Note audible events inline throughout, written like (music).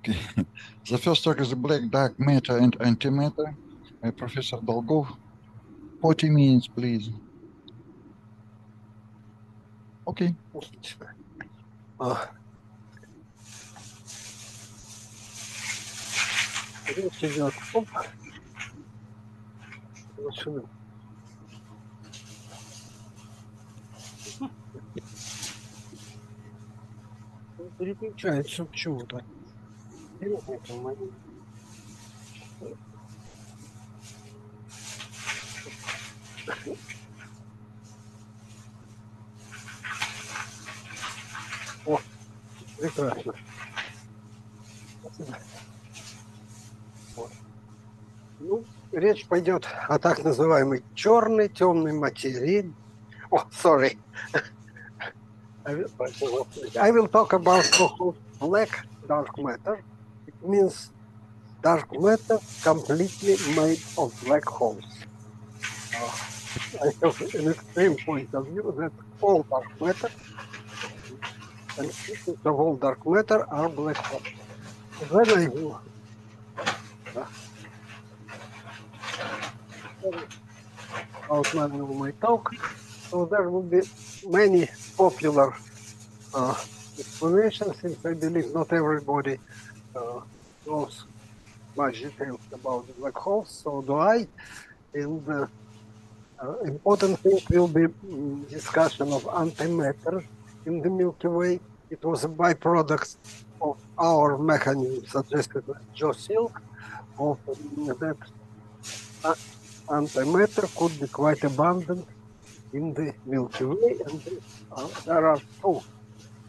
Okay. (laughs) The first talk is black dark matter and antimatter by Professor Dolgov. 40 minutes, please. Okay. А. Речь идет об... Вот сюда. Он Переключается почему-то. Я не понимаю. О, прекрасно. Ну, речь пойдет о так называемой черной темной материи. О, sorry. I will, talk about black dark matter. Means dark matter completely made of black holes. Uh, I have an extreme point of view that all dark matter and pieces of all dark matter are black holes. Then I will uh, outline of my talk. So there will be many popular uh, explanations since I believe not everybody uh, knows much details about the black holes, so do I. And uh, important thing will be mm, discussion of antimatter in the Milky Way. It was a byproduct of our mechanism suggested by Joe Silk of mm, that uh, antimatter could be quite abundant in the Milky Way, and uh, there are two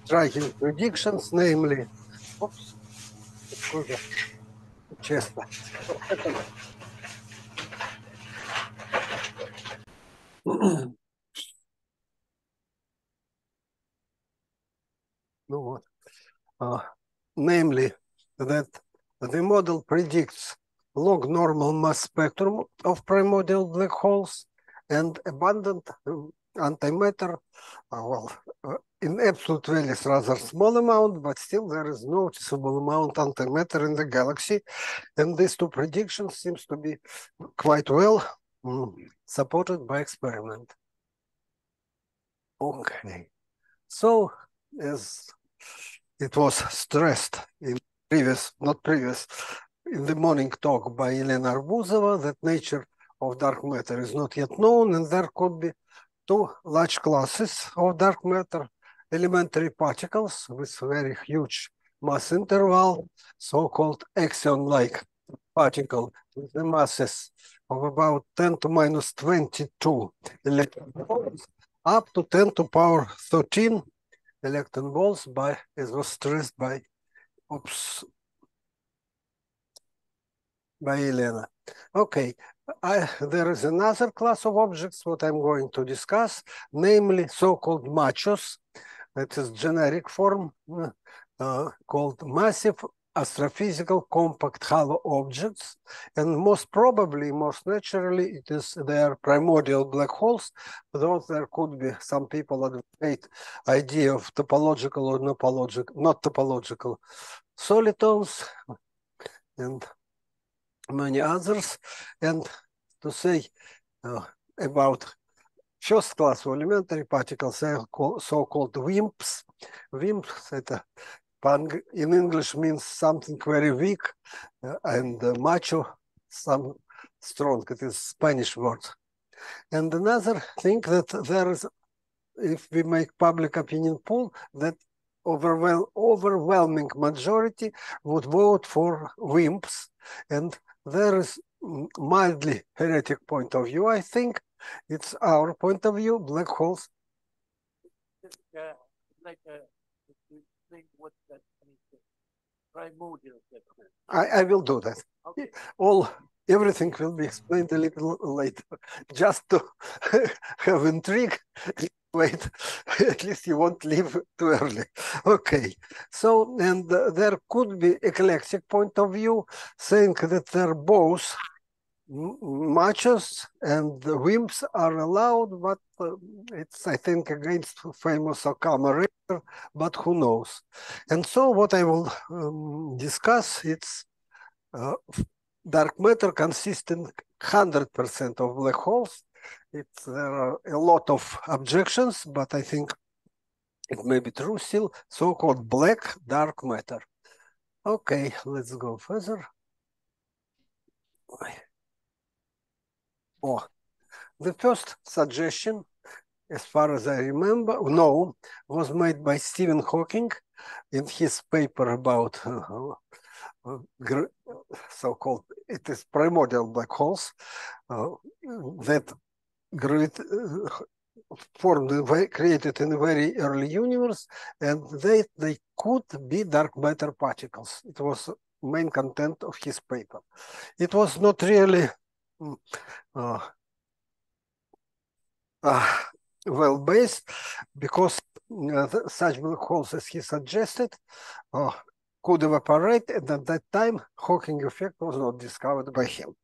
striking predictions, namely, oops, откуда? честно. Ну вот. Uh, namely, that the model predicts log normal mass spectrum of primordial black holes and abundant um, antimatter, uh, well, uh, in absolute value values rather small amount, but still there is noticeable amount antimatter in the galaxy. And these two predictions seems to be quite well mm, supported by experiment. Okay. So as it was stressed in previous, not previous, in the morning talk by Elena Arbuzova that nature of dark matter is not yet known and there could be two large classes of dark matter, elementary particles with very huge mass interval, so-called axion-like particle with the masses of about 10 to minus 22 electron volts, up to 10 to power 13 electron volts by, as was stressed by, oops, by Elena. Okay, I, there is another class of objects what I'm going to discuss, namely so-called machos. That is generic form uh, called massive astrophysical compact halo objects. And most probably, most naturally, it is their primordial black holes, though there could be some people advocate idea of topological or topological, not topological solitons. And many others. And to say uh, about first class elementary particles, so-called WIMPs. WIMPs это in English means something very weak, uh, and uh, macho, some strong. It is Spanish word. And another thing that there is, if we make public opinion poll, that overwhel overwhelming majority would vote for WIMPs, and there is mildly heretic point of view. I think it's our point of view. Black holes. Uh, like uh, what that primordial. I, I will do that. Okay. All everything will be explained a little later. (laughs) Just to (laughs) have intrigue. (laughs) Wait, at least you won't leave too early. Okay, so and uh, there could be eclectic point of view saying that they're both m- machos and the wimps are allowed, but uh, it's, I think, against famous Okama but who knows? And so what I will um, discuss, it's uh, dark matter consisting 100% of black holes. It's, there are a lot of objections, but I think it may be true still, so-called black dark matter. Okay, let's go further. Oh, the first suggestion, as far as I remember, no, was made by Stephen Hawking in his paper about uh, uh, so-called, it is primordial black holes uh, that uh, formed, created in a very early universe, and they, they could be dark matter particles. It was main content of his paper. It was not really uh, uh, well based because uh, such black holes as he suggested could evaporate, and at that time, Hawking effect was not discovered by him.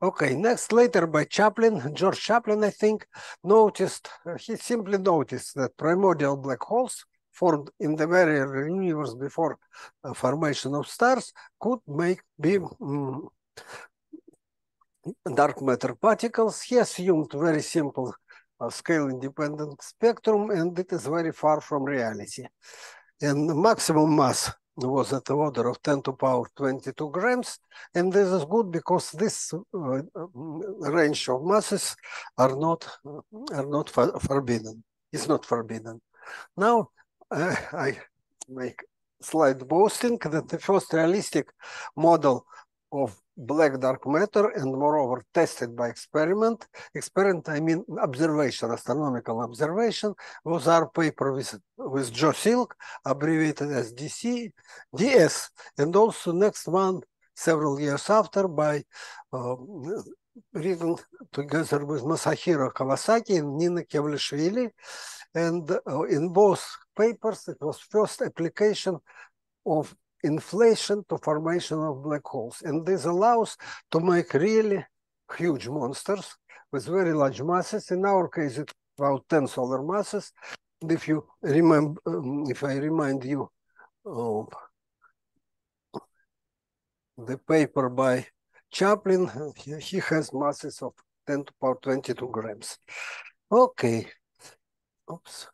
Okay, next later by Chapline, George Chapline, I think, noticed, uh, he simply noticed that primordial black holes formed in the very universe before uh, formation of stars could make be mm, dark matter particles. He assumed very simple uh, scale independent spectrum and it is very far from reality. And the maximum mass was at the order of 10 to power 22 grams. And this is good because this uh, mm, range of masses are not, are not forbidden. It's not forbidden. Now, uh, I make slide boasting that the first realistic model of black dark matter and moreover tested by experiment. Experiment i mean observation astronomical observation was our paper with with joe silk abbreviated as dc ds and also next one several years after by um, written together with masahiro kawasaki and nina kevlishvili and uh, in both papers it was first application of inflation to formation of black holes. And this allows to make really huge monsters with very large masses. In our case, it's about 10 solar masses. And if you remember, um, if I remind you of the paper by Chapline, he, he has masses of 10 to power 22 grams. Okay. Oops.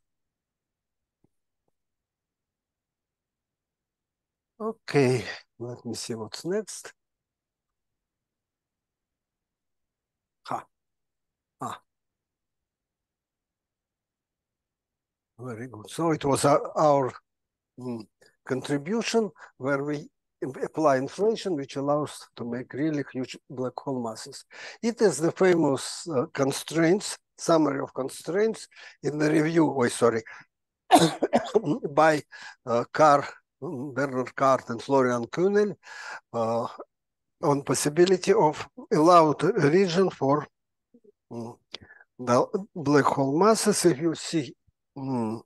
Okay, let me see what's next. Ha. Ah. Very good. So it was our, our mm, contribution where we apply inflation, which allows to make really huge black hole masses. It is the famous uh, constraints, summary of constraints in the review, oh, sorry, (coughs) by uh, Carr Bernard Carr and Florian Kuhnel uh, on possibility of allowed region for the black hole masses. If you see, mm,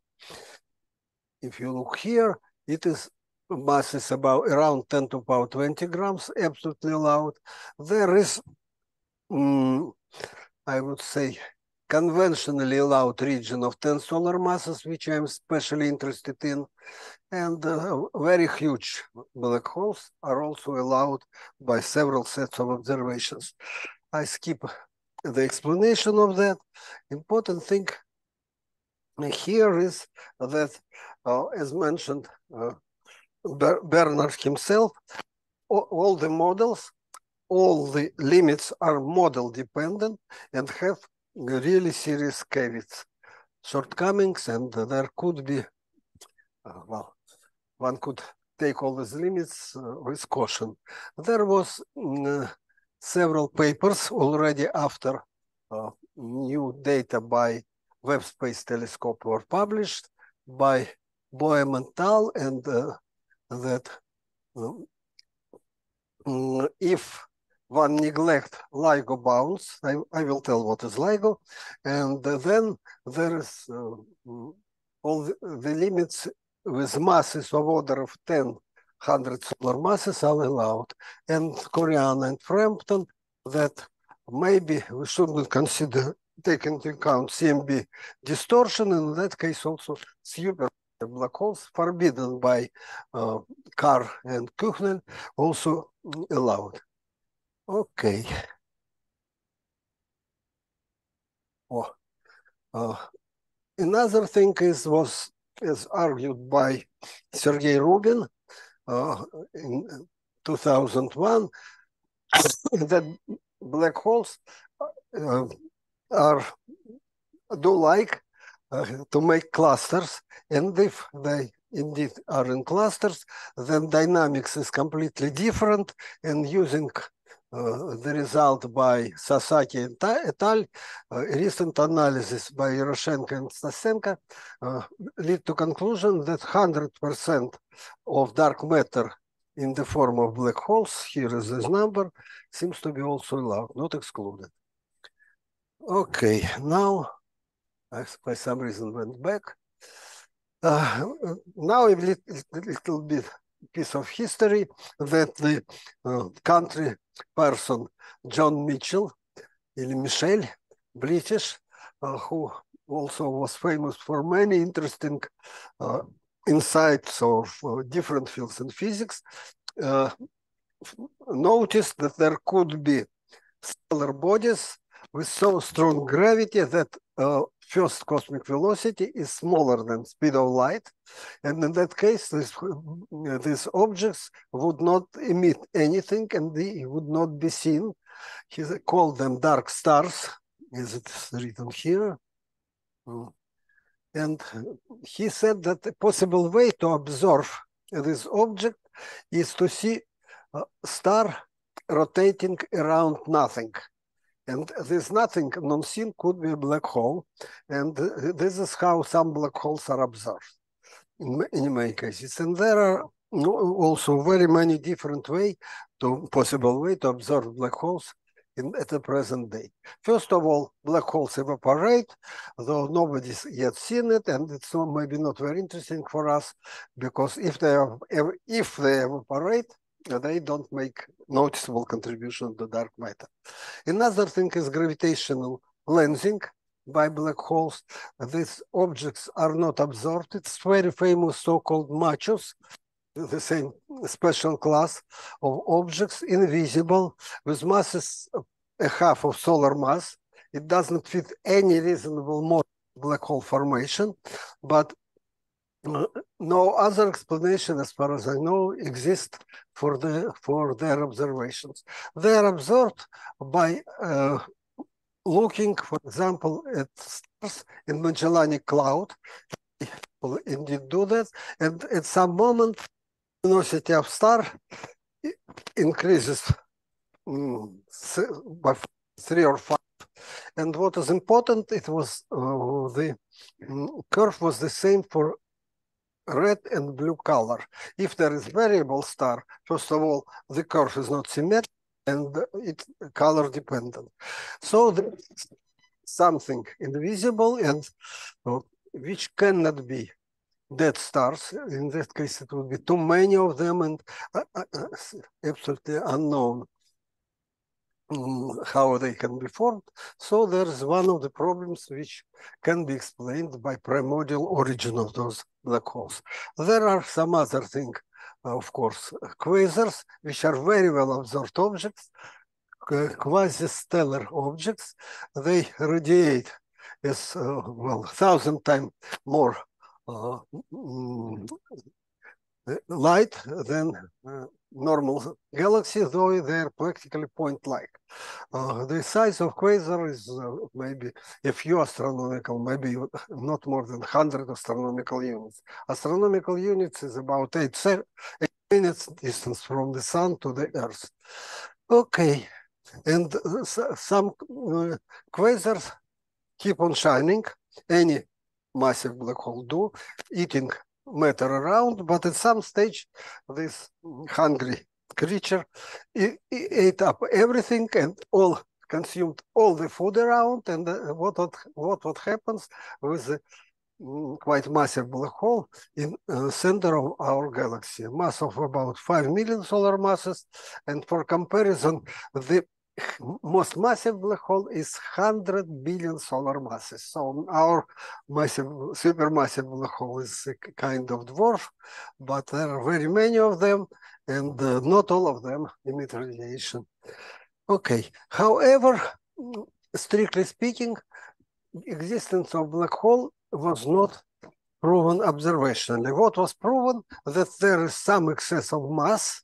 if you look here, it is masses about around 10 to power 20 grams, absolutely allowed. There is, mm, I would say, conventionally allowed region of 10 solar masses, which I'm especially interested in. And uh, very huge black holes are also allowed by several sets of observations. I skip the explanation of that. Important thing here is that, uh, as mentioned, uh, Ber- Bernard himself, all, all the models, all the limits are model dependent and have really serious caveats, shortcomings, and there could be, uh, well, one could take all these limits uh, with caution. There was mm, uh, several papers already after uh, new data by Webb Space Telescope were published by Boehm and Tal, and uh, that um, if one neglect LIGO bounds, I, I will tell what is LIGO, and then there is uh, mm, all the, the limits with masses of order of 10 100 solar masses are allowed. And Coriana and Frampton that maybe we shouldn't consider take into account CMB distortion, and in that case also super black holes forbidden by uh, Carr and Kuhnel also allowed. Okay. Oh, uh, another thing is was is argued by Sergei Rubin uh, in 2001 (coughs) that black holes uh, are do like uh, to make clusters, and if they indeed are in clusters, then dynamics is completely different. And using the result by Sasaki and et al., recent analysis by Yeroshenko and Stasenko lead to conclusion that 100% of dark matter in the form of black holes, here is this number, seems to be also allowed, not excluded. Okay, now I by some reason went back. Uh, now a little, little bit piece of history that the uh, country person John Mitchell, или Michel, British, uh, who also was famous for many interesting uh, insights of uh, different fields in physics, uh, noticed that there could be stellar bodies with so strong gravity that uh, first cosmic velocity is smaller than speed of light. And in that case, this, these objects would not emit anything and they would not be seen. He called them dark stars, as it's written here. And he said that the possible way to observe this object is to see a star rotating around nothing. And there's nothing non-seen could be a black hole. And this is how some black holes are observed in, in many cases. And there are also very many different way to possible way to observe black holes in, at the present day. First of all, black holes evaporate, though nobody's yet seen it, and it's maybe not very interesting for us because if they are, if they evaporate, they don't make noticeable contribution to dark matter. Another thing is gravitational lensing by black holes. These objects are not absorbed. It's very famous so-called machos, the same special class of objects, invisible, with masses a half of solar mass. It doesn't fit any reasonable model black hole formation, but no other explanation, as far as I know, exists for the for their observations. They are observed by uh, looking, for example, at stars in Magellanic Cloud. People indeed do that, and at some moment, luminosity of star increases um, by three or five. And what is important, it was uh, the um, curve was the same for red and blue color. If there is variable star, first of all, the curve is not symmetric and it's color dependent. So there's something invisible and uh, which cannot be dead stars. In that case, it would be too many of them and uh, uh, absolutely unknown how they can be formed. So there's one of the problems which can be explained by primordial origin of those black holes. There are some other things, of course, quasars, which are very well observed objects, quasi-stellar objects. They radiate as, uh, well, thousand times more uh, mm, light than uh, normal galaxies, though they're practically point-like. Uh, the size of quasar is uh, maybe a few astronomical, maybe not more than 100 astronomical units. Astronomical units is about eight, eight minutes distance from the sun to the Earth. Okay, and uh, some uh, quasars keep on shining. Any massive black hole do, eating matter around, but at some stage, this hungry creature ate up everything and all consumed all the food around. And uh, what what what what happens with mm, quite massive black hole in the center of our galaxy, mass of about five million solar masses. And for comparison, the most massive black hole is 100 billion solar masses. So our massive, supermassive black hole is a kind of dwarf, but there are very many of them, and uh, not all of them emit radiation. Okay, however, strictly speaking, existence of black hole was not proven observationally. What was proven that there is some excess of mass,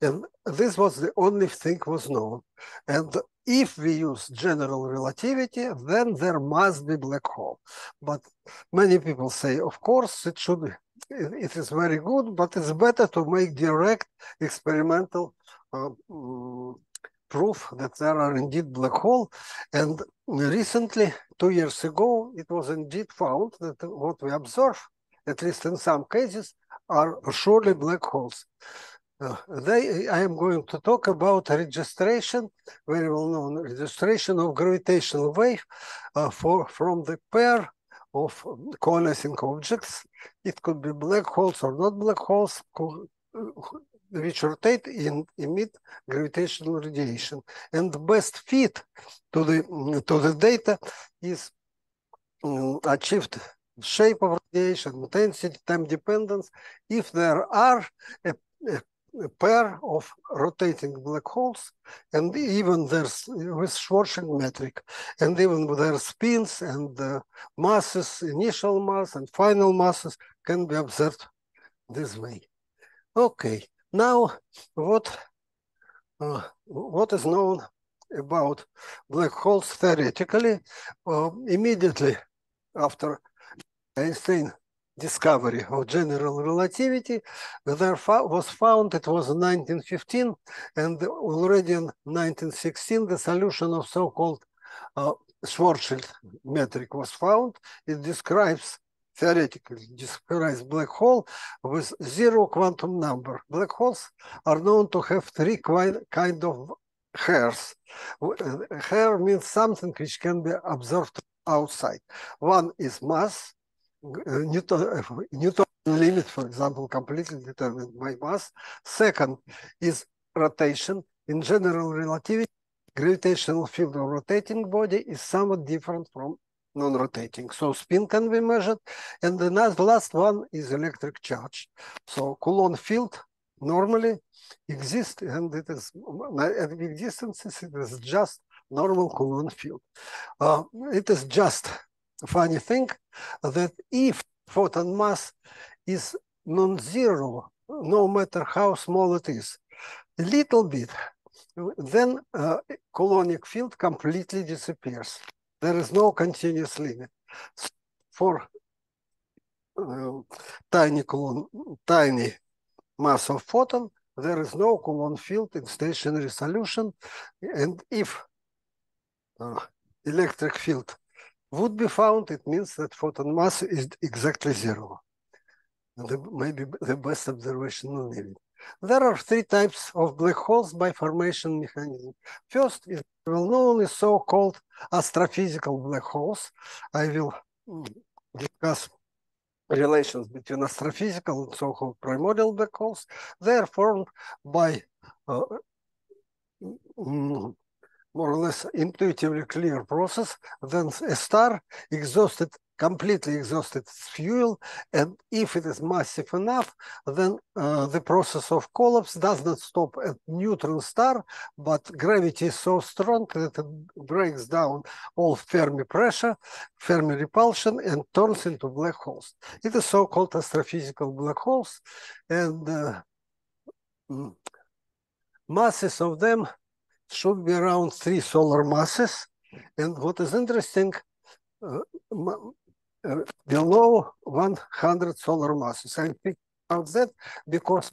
and this was the only thing was known. And if we use general relativity, then there must be black hole. But many people say, of course, it should be, it is very good, but it's better to make direct experimental uh, mm, proof that there are indeed black hole. And recently, two years ago, it was indeed found that what we observe, at least in some cases, are surely black holes. Uh, they, I am going to talk about registration, very well known registration of gravitational wave uh, for from the pair of um, coalescing objects. It could be black holes or not black holes, which rotate and emit gravitational radiation. And the best fit to the to the data is mm, achieved shape of radiation, intensity, time dependence, if there are a, a a pair of rotating black holes, and even there's with Schwarzschild metric, and even their spins and masses, initial mass and final masses can be observed this way. Okay, now what uh, what is known about black holes theoretically? Uh, immediately after Einstein discovery of general relativity. There was found it was in 1915 and already in 1916 the solution of so-called uh, Schwarzschild metric was found. It describes theoretically describes black hole with zero quantum number. Black holes are known to have three kind of hairs. Uh, hair means something which can be observed outside. One is mass Newton, Newton limit, for example, completely determined by mass. Second is rotation. In general relativity, gravitational field of rotating body is somewhat different from non-rotating. So spin can be measured. And the last, one is electric charge. So Coulomb field normally exists and it is at big distances, it is just normal Coulomb field. Uh, it is just funny thing that if photon mass is non-zero, no matter how small it is, a little bit, then uh, Coulombic field completely disappears. There is no continuous limit. For uh, tiny Coulomb, tiny mass of photon, there is no Coulomb field in stationary solution. And if uh, electric field would be found, it means that photon mass is exactly zero. The, maybe the best observation on it. There are three types of black holes by formation mechanism. First is well known so-called astrophysical black holes. I will mm, discuss relations between astrophysical and so-called primordial black holes. They are formed by uh, mm, more or less intuitively clear process, then a star exhausted, completely exhausted its fuel, and if it is massive enough, then uh, the process of collapse does not stop at neutron star, but gravity is so strong that it breaks down all Fermi pressure, Fermi repulsion, and turns into black holes. It is so-called astrophysical black holes, and uh, mm, masses of them should be around three solar masses. And what is interesting, uh, uh, below 100 solar masses. I picked out that because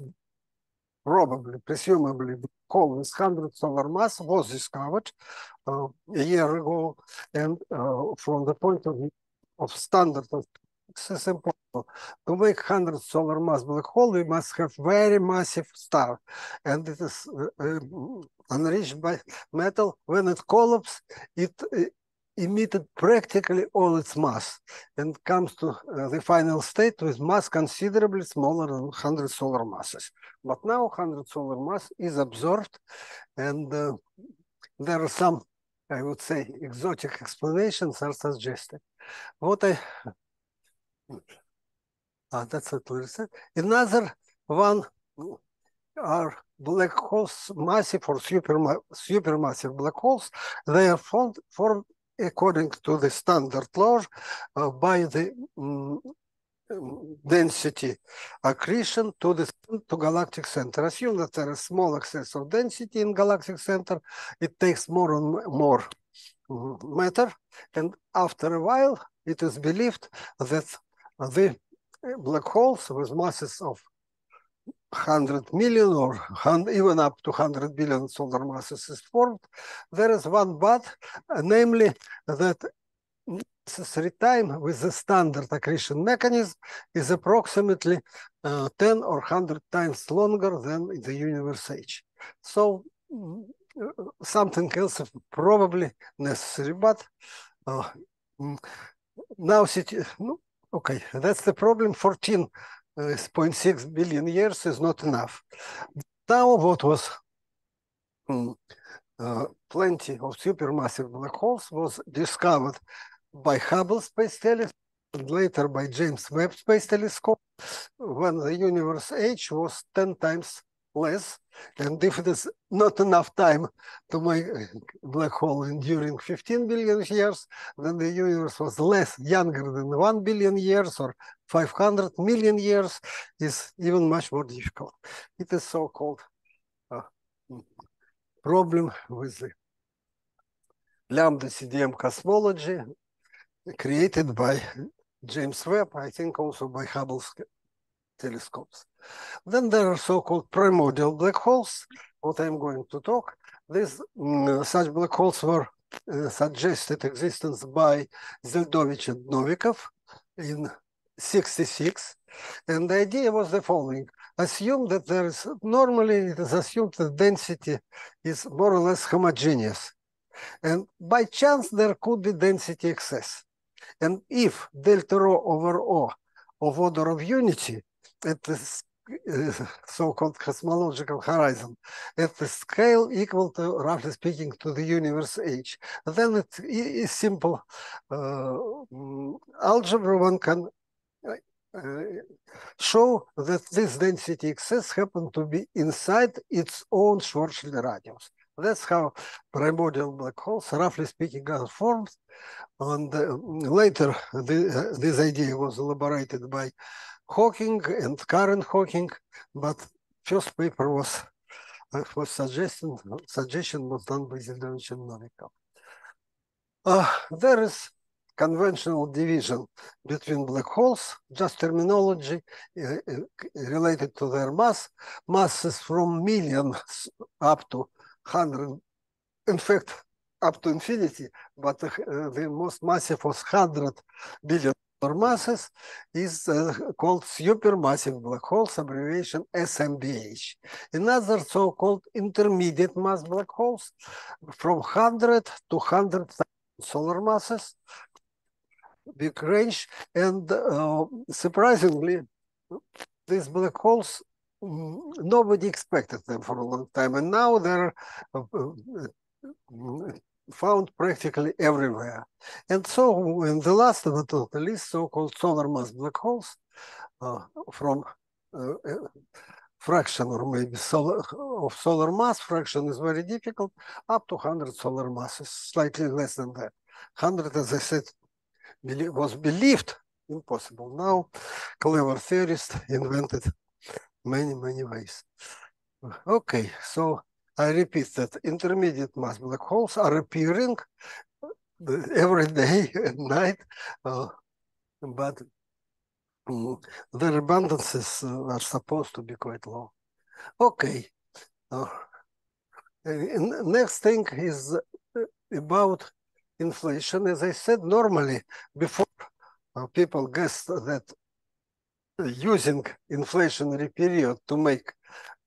probably, presumably, coal with 100 solar mass was discovered uh, a year ago. And uh, from the point of view of standard of it's impossible. To make 100 solar mass black hole, we must have very massive star. And it is uh, enriched by metal. When it collapses, it uh, emitted practically all its mass and comes to uh, the final state with mass considerably smaller than 100 solar masses. But now 100 solar mass is absorbed and uh, there are some, I would say, exotic explanations are suggested. What I, ah, that's what we said. Another one are black holes, massive or super supermassive black holes. They are formed, formed according to the standard law uh, by the um, density accretion to the to galactic center. Assume that there is small excess of density in galactic center. It takes more and more matter, and after a while, it is believed that the black holes with masses of 100 million or even up to 100 billion solar masses is formed. There is one but, uh, namely that necessary time with the standard accretion mechanism is approximately uh, 10 or 100 times longer than in the universe age. So uh, something else probably necessary, but uh, mm, now, okay, that's the problem. 14 0.6 billion years is not enough. Now what was um, uh, plenty of supermassive black holes was discovered by Hubble Space Telescope and later by James Webb Space Telescope when the universe age was 10 times less. And if there's not enough time to make a black hole enduring 15 billion years, then the universe was less younger than 1 billion years or 500 million years is even much more difficult. It is so-called uh, problem with the lambda CDM cosmology created by James Webb, I think also by Hubble telescopes. Then there are so-called primordial black holes, what I'm going to talk. These um, such black holes were uh, suggested existence by Zeldovich and Novikov in 66. And the idea was the following. Assume that there is, normally it is assumed that density is more or less homogeneous. And by chance, there could be density excess. And if delta rho over O of order of unity at the uh, so-called cosmological horizon at the scale equal to, roughly speaking, to the universe age. Then it is simple uh, algebra. One can uh, show that this density excess happen to be inside its own Schwarzschild radius. That's how primordial black holes, roughly speaking, are formed. And uh, later, the, uh, this idea was elaborated by Hawking and Carr and Hawking, but first paper was uh, was suggestion suggestion was done by Zeldovich and Novikov. Uh, there is conventional division between black holes, just terminology uh, uh related to their mass. Masses from millions up to 100, in fact, up to infinity, but uh, the most massive was 100 billion masses is uh, called supermassive black holes, abbreviation SMBH. Another so-called intermediate mass black holes from 100 to 100 solar masses, big range, and uh, surprisingly, these black holes mm, nobody expected them for a long time, and now they're uh, uh, found practically everywhere. And so in the last but not the least, so-called solar mass black holes uh, from uh, uh, fraction or maybe solar of solar mass fraction is very difficult, up to 100 solar masses, slightly less than that. 100, as I said, was believed impossible. Now, clever theorists invented many, many ways. Okay, so I repeat that intermediate mass black holes are appearing every day (laughs) and night, uh, but um, their abundances uh, are supposed to be quite low. Okay. Uh, next thing is uh, about inflation. As I said, normally before uh, people guessed that using inflationary period to make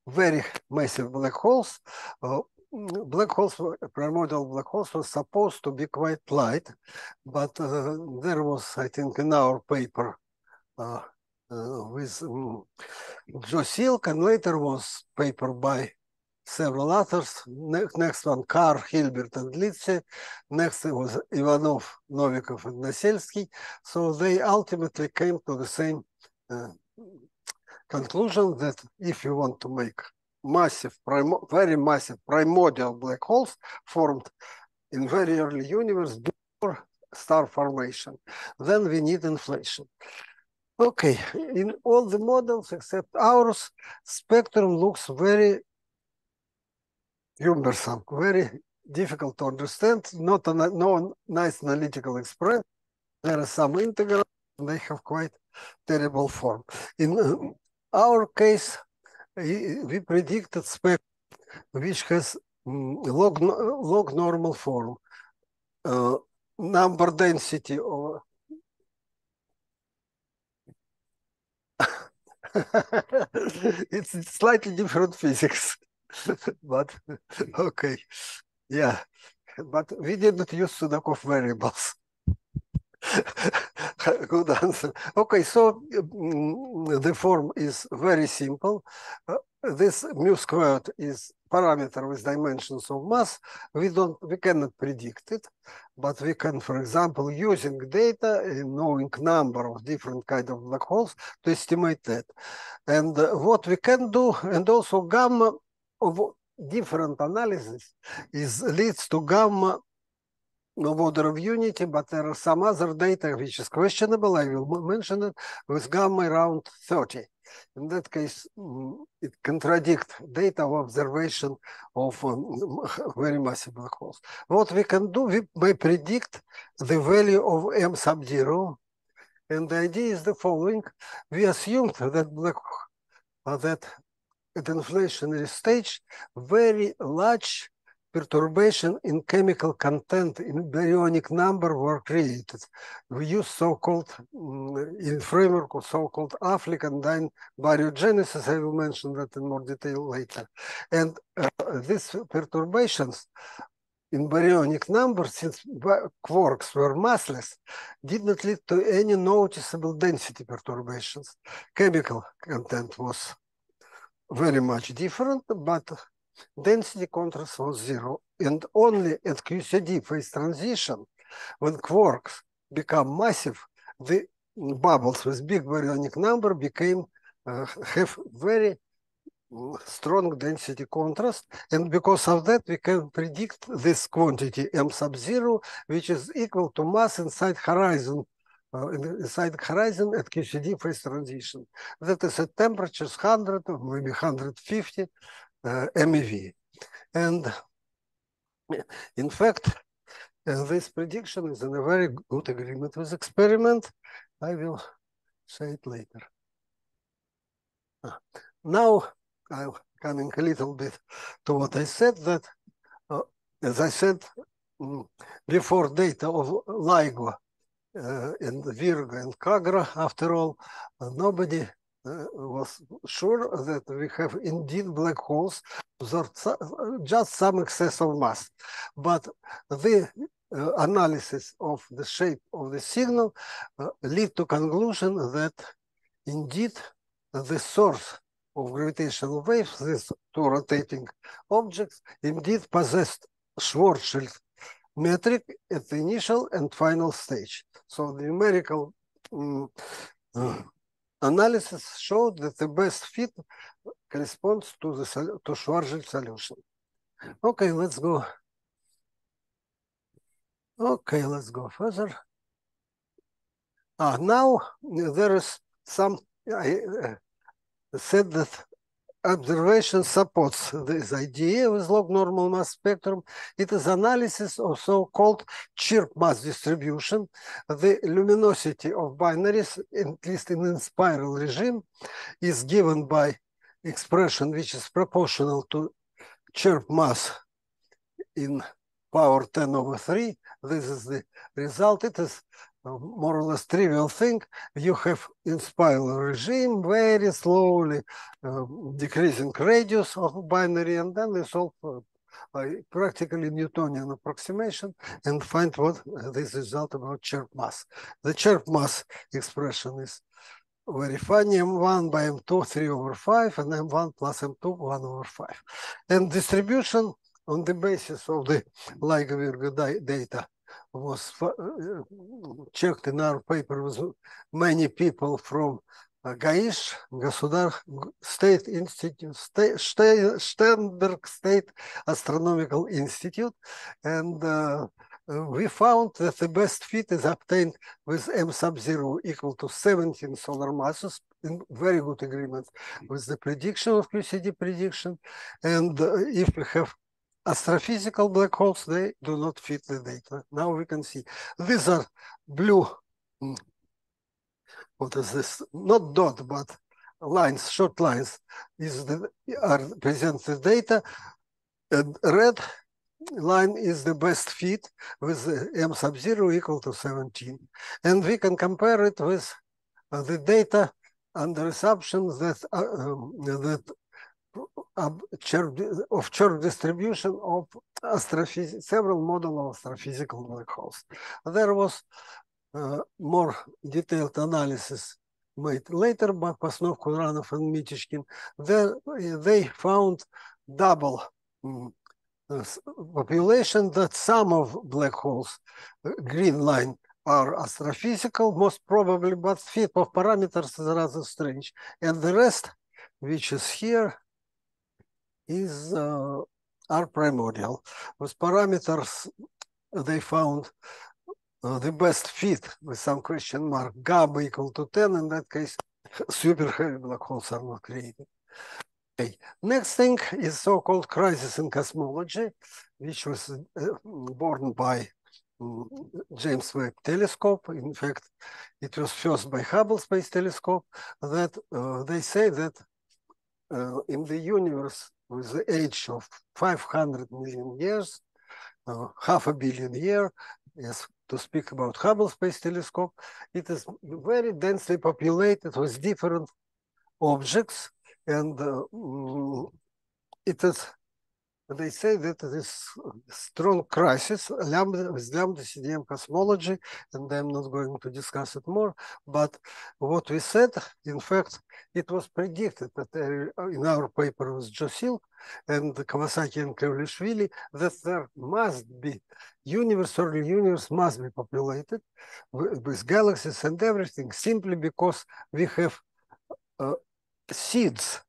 very massive black holes. Uh, black holes, primordial black holes was supposed to be quite light, but uh, there was, I think, in our paper uh, uh with um, Joe Silk, and later was paper by several others. Next, next one, Carr, Gilbert, and Lidsey. Next was Ivanov, Novikov, and Naselsky. So they ultimately came to the same uh, conclusion that if you want to make massive, very massive primordial black holes formed in very early universe before star formation, then we need inflation. Okay, in all the models except ours, spectrum looks very cumbersome, very difficult to understand, not a no nice analytical expression. There are some integrals, they have quite terrible form. In our case, we predicted spectrum which has mm, log, log normal form. Uh, number density of (laughs) it's slightly different physics, (laughs) but okay, yeah, but we didn't use Sudakov variables. (laughs) Good answer. Okay, so mm, the form is very simple. Uh, this mu squared is parameter with dimensions of mass. We don't, we cannot predict it, but we can, for example, using data and knowing number of different kind of black holes to estimate that. And uh, what we can do, and also gamma of different analysis is leads to gamma order of unity, but there are some other data which is questionable. I will mention it with gamma around 30. In that case, it contradicts data of observation of um, very massive black holes. What we can do, we may predict the value of m sub zero. And the idea is the following. We assumed that black uh, that at inflationary stage, very large perturbation in chemical content in baryonic number were created. We use so-called mm, in framework of so-called and baryogenesis. I will mention that in more detail later. And uh, these perturbations in baryonic number, since quarks were massless, did not lead to any noticeable density perturbations. Chemical content was very much different, but density contrast was zero. And only at QCD phase transition, when quarks become massive, the bubbles with big baryonic number became uh, have very mm, strong density contrast. And because of that, we can predict this quantity m sub zero, which is equal to mass inside horizon uh, inside horizon at QCD phase transition. That is at temperatures 100 or maybe 150 uh, MeV. And in fact, uh, this prediction is in a very good agreement with experiment. I will say it later. Ah, Now, I'm coming a little bit to what I said that, uh, as I said, mm, before data of LIGO uh, and Virgo and Kagra, after all, uh, nobody uh, was sure that we have indeed black holes, just some excess of mass. But the uh, analysis of the shape of the signal uh, lead to conclusion that indeed the source of gravitational waves, these two rotating objects, indeed possessed Schwarzschild metric at the initial and final stage. So the numerical uh, analysis showed that the best fit corresponds to the to Schwarzschild solution. Okay, let's go. Okay, let's go further. Ah, now there is some. I uh, said that observation supports this idea with log normal mass spectrum. It is analysis of so-called chirp mass distribution. The luminosity of binaries, at least in spiral regime, is given by expression which is proportional to chirp mass in power 10 over 3. This is the result. It is more or less trivial thing. You have in spiral regime very slowly uh, decreasing radius of binary, and then we solve uh, practically Newtonian approximation and find what uh, this result about chirp mass. The chirp mass expression is very funny m1 by m2 3 over 5 and m1 plus m2 1 over 5 and distribution on the basis of the LIGO-Virgo data was fa- uh, checked in our paper with many people from uh, ГАИШ, Государ, Г- State Institute, State, Sternberg State Astronomical Institute, and uh, uh, we found that the best fit is obtained with m sub zero equal to 17 solar masses in very good agreement with the prediction of QCD prediction. And uh, if we have astrophysical black holes, they do not fit the data. Now we can see these are blue. mm, What is this? Not dot, but lines, short lines. Is the are present the data. And red line is the best fit with m sub zero equal to 17. And we can compare it with uh, the data under assumptions that uh, um, that of Chern distribution of several model of astrophysical black holes. There was uh, more detailed analysis made later by Postnov, Kuranov, and Mitichkin. There, they found double population that some of black holes, uh, green line, are astrophysical, most probably, but fit of parameters is rather strange. And the rest, which is here, is uh, are primordial. With parameters, they found uh, the best fit with some question mark, gamma equal to 10. In that case, (laughs) super heavy black holes are not created. Okay. Next thing is so-called crisis in cosmology, which was uh, born by mm, James Webb Telescope. In fact, it was first by Hubble Space Telescope that uh, they say that uh, in the universe with the age of 500 million years, uh, half a billion year, yes, to speak about Hubble Space Telescope, it is very densely populated with different objects, and uh, mm, it is. They say that this strong crisis lambda, with lambda CDM cosmology, and I'm not going to discuss it more. But what we said, in fact, it was predicted that there, in our paper with Joe Silk and Kawasaki and Kevlishvili that there must be universe, early universe must be populated with, galaxies and everything simply because we have uh, seeds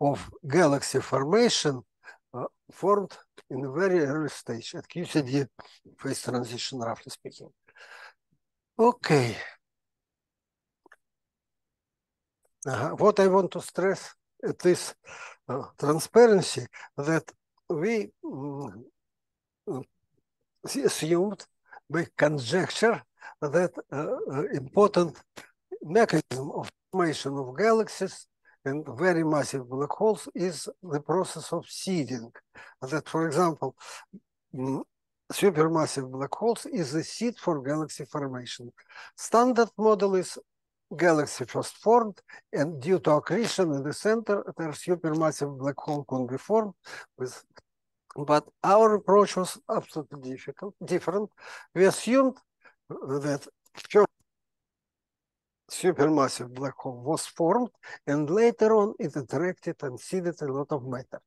of galaxy formation uh, formed in a very early stage at QCD phase transition, roughly speaking. Okay. Uh, what I want to stress it is uh, transparency that we uh, assumed by conjecture that uh, uh, important mechanism of formation of galaxies and very massive black holes is the process of seeding. That, for example, mm, supermassive black holes is the seed for galaxy formation. Standard model is galaxy first formed, and due to accretion in the center, their supermassive black hole can be formed with but our approach was absolutely difficult, different. We assumed that supermassive black hole was formed, and later on it attracted and seeded a lot of matter.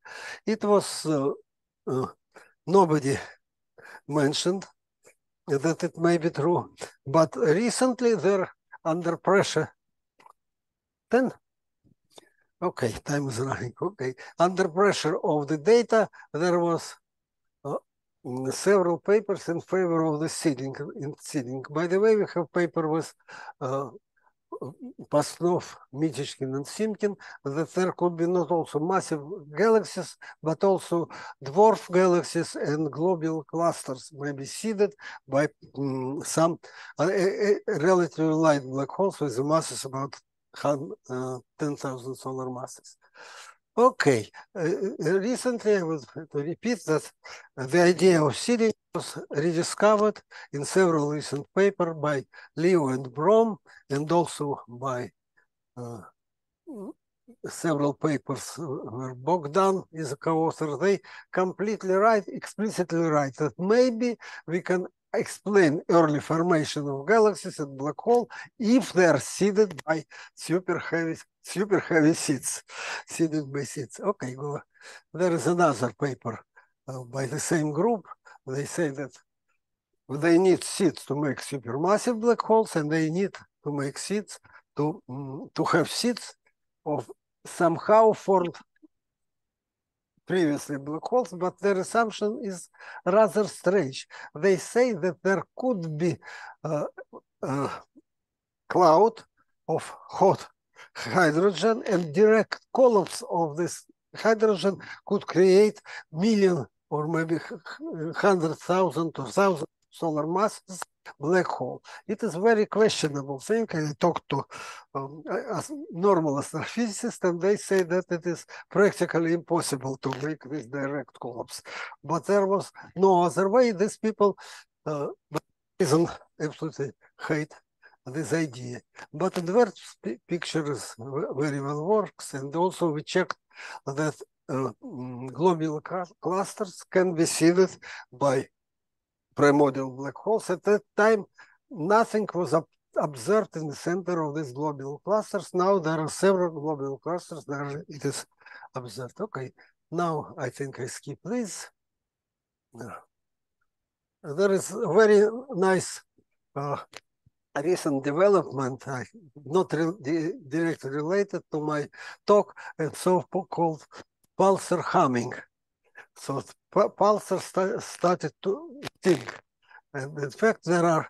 It was uh, uh, nobody mentioned that it may be true, but recently they're under pressure. Then, okay, time is running. Okay, under pressure of the data, there was uh, several papers in favor of the seeding. In seeding. By the way, we have paper with uh, Postnov, Mitichkin, and Simkin that there could be not also massive galaxies, but also dwarf galaxies and global clusters may be seeded by mm, some uh, relatively light black holes with masses about uh, 10,000 solar masses. Okay, uh, uh, recently I would repeat that the idea of seeding was rediscovered in several recent papers by Liu and Bromm and also by uh, several papers where Bogdan is a co-author. They completely right, explicitly write that maybe we can explain early formation of galaxies and black hole if they are seeded by super heavy super heavy seeds, seeded by seeds. Okay, go. There is another paper uh, by the same group. They say that they need seeds to make supermassive black holes, and they need to make seeds to mm, to have seeds of somehow formed previously black holes, but their assumption is rather strange. They say that there could be a, a cloud of hot hydrogen and direct collapse of this hydrogen could create million or maybe hundred thousand or thousand solar masses black hole. It is very questionable thing. I talked to um, normal astrophysicists, and they say that it is practically impossible to make this direct collapse. But there was no other way. These people uh, absolutely hate this idea. But adverse pictures very well works, and also we checked that uh, globular clusters can be seeded by primordial black holes. At that time, nothing was observed in the center of these globular clusters. Now there are several globular clusters there it is observed. Okay, now I think I skip this. There is a very nice uh, recent development, uh, not re directly related to my talk, and so-called pulsar humming. So pulsar st started to think. And in fact, there are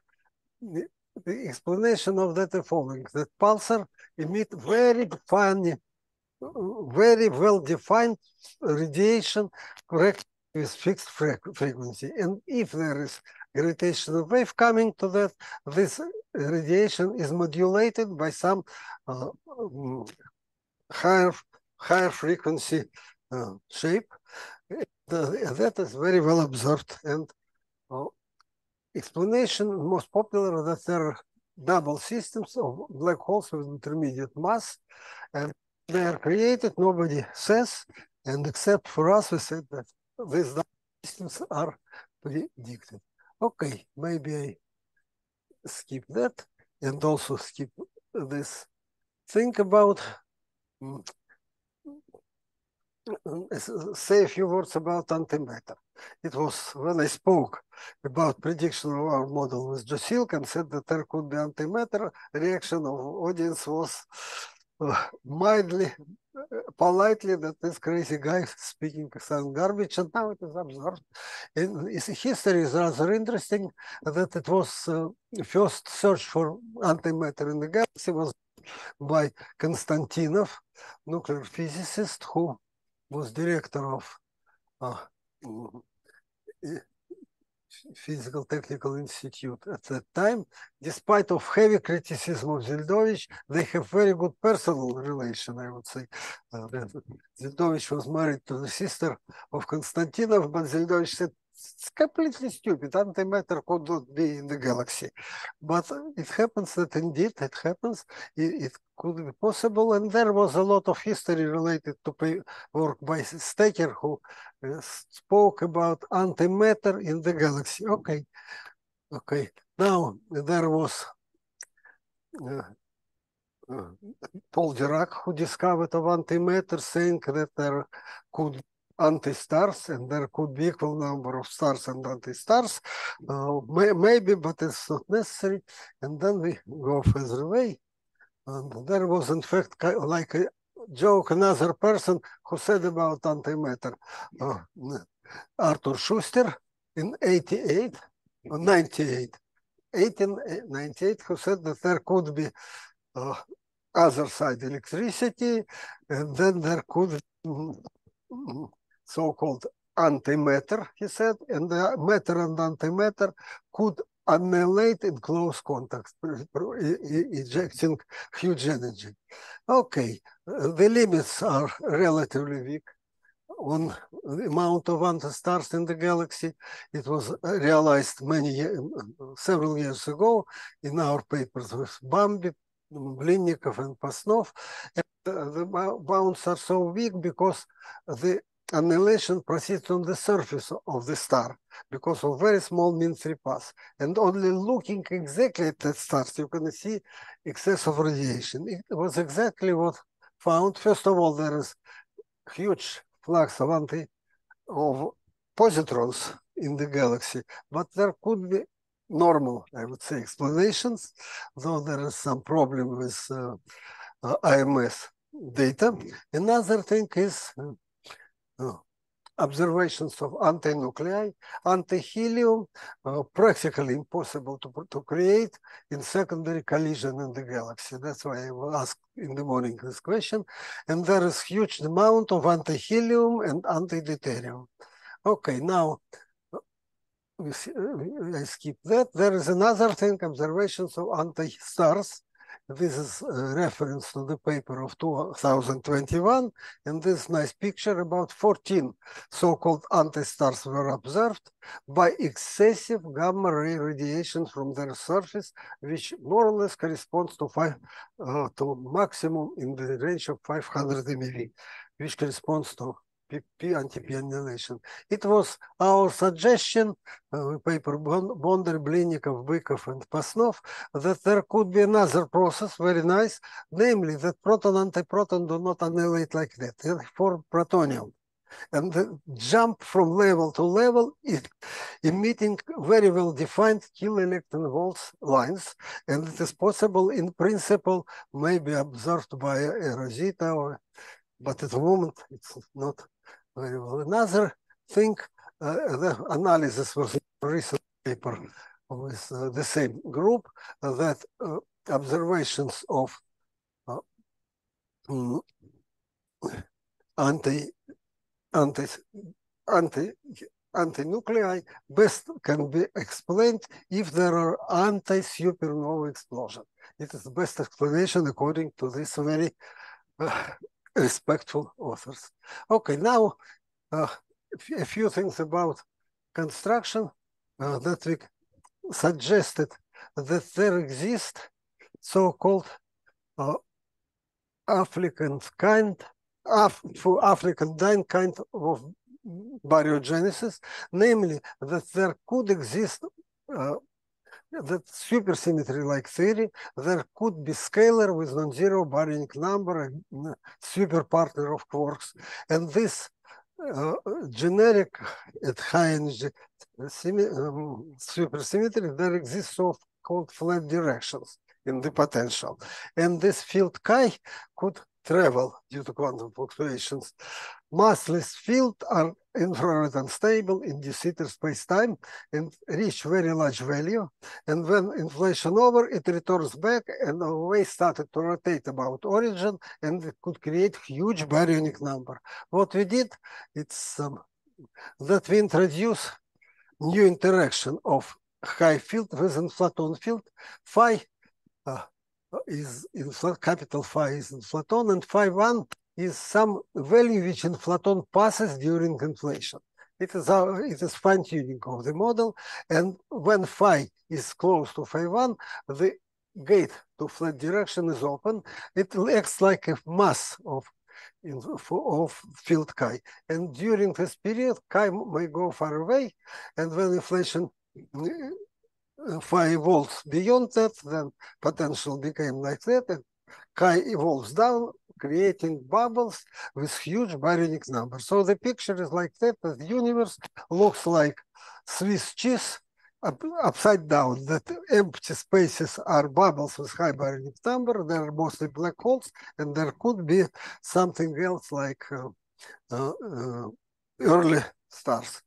the, the explanation of that the following, that pulsar emit very fine, very well-defined radiation correct with fixed fre frequency. And if there is gravitational wave coming to that, this radiation is modulated by some uh, higher, higher frequency uh, shape that is very well observed and uh, explanation most popular that there are double systems of black holes with intermediate mass and they are created nobody says and except for us we said that these systems are predicted. Okay maybe i skip that and also skip this think about mm, say a few words about antimatter. It was when I spoke about prediction of our model with Joe and said that there could be antimatter, reaction of audience was uh, mildly, uh, politely that this crazy guy speaking some garbage, and now it is observed. And history is rather interesting that it was uh, first search for antimatter in the galaxy was by Konstantinov, nuclear physicist, who was director of uh, Physical Technical Institute at that time. Despite of heavy criticism of Zeldovich, they have very good personal relation, I would say. Uh, Zeldovich was married to the sister of Konstantinov, but Zeldovich said, it's completely stupid. Antimatter could not be in the galaxy. But it happens that indeed it happens. It, it could be possible. And there was a lot of history related to work by Stecker, who uh, spoke about antimatter in the galaxy. Okay. Okay. Now there was uh, uh, Paul Dirac who discovered of antimatter, saying that there could anti-stars and there could be equal number of stars and anti-stars. Uh, may, maybe but it's not necessary. And then we go further away. And there was in fact like a joke another person who said about antimatter. Uh, arthur schuster in 88 or 98 1898 who said that there could be uh, other side electricity and then there could mm, mm, so-called antimatter, he said, and the matter and antimatter could annihilate in close contact, ejecting huge energy. Okay, the limits are relatively weak on the amount of anti-stars in the galaxy. It was realized many several years ago in our papers with Bambi, Blinnikov, and Postnov. And uh, the bounds are so weak because the annihilation proceeds on the surface of the star because of very small mean free path. And only looking exactly at that stars, you can see excess of radiation. It was exactly what found. First of all, there is huge flux of anti of positrons in the galaxy, but there could be normal, I would say, explanations, though there is some problem with uh, uh, AMS data. Another thing is uh, observations of anti-nuclei, anti-helium, uh, practically impossible to, to create in secondary collision in the galaxy. That's why I will ask in the morning this question. And there is huge amount of anti-helium and anti-deuterium. Okay, now we see, I skip that. There is another thing, observations of anti-stars. This is a reference to the paper of 2021, and this nice picture about 14 so-called anti-stars were observed by excessive gamma ray radiation from their surface, which more or less corresponds to five uh, to maximum in the range of 500 MeV, which corresponds to P anti-P annihilation. It was our suggestion, uh, paper Bonder, Blinnikov, Bykov, and Postnov, that there could be another process, very nice, namely that proton antiproton do not annihilate like that. They form protonium. And the jump from level to level is emitting very well defined kiloelectron volts lines. And it is possible in principle, maybe observed by Rosita, or, but at the moment it's not very well. Another thing, uh, the analysis was a recent paper with uh, the same group uh, that observations of um, anti anti anti anti-nuclei best can be explained if there are anti-supernova explosion. It is the best explanation according to this very uh, respectful authors. Okay, now uh, a few things about construction uh, that we suggested that there exist so-called uh, African kind, Af for Affleck-Dine kind of baryogenesis, namely that there could exist uh, that supersymmetry-like theory, there could be scalar with non-zero baryonic number, a super partner of quarks, and this uh, generic at high energy um, supersymmetry, there exists so-called flat directions in the potential, and this field chi could travel due to quantum fluctuations. Massless field are infrared unstable in de Sitter space-time and reach very large value. And when inflation over, it returns back and always started to rotate about origin and it could create huge baryonic number. What we did, it's um, that we introduce new interaction of high field with inflaton field. Phi uh, is in capital phi is inflaton and phi one is some value which inflaton passes during inflation. It is our, it is fine tuning of the model, and when phi is close to phi one, the gate to flat direction is open. It acts like a mass of of field chi, and during this period, chi may go far away, and when inflation uh, phi evolves beyond that, then potential became like that, and chi evolves down, creating bubbles with huge baryonic numbers. So the picture is like that, the universe looks like Swiss cheese up, upside down, that empty spaces are bubbles with high baryonic number, they're mostly black holes, and there could be something else like uh, uh, uh, early stars.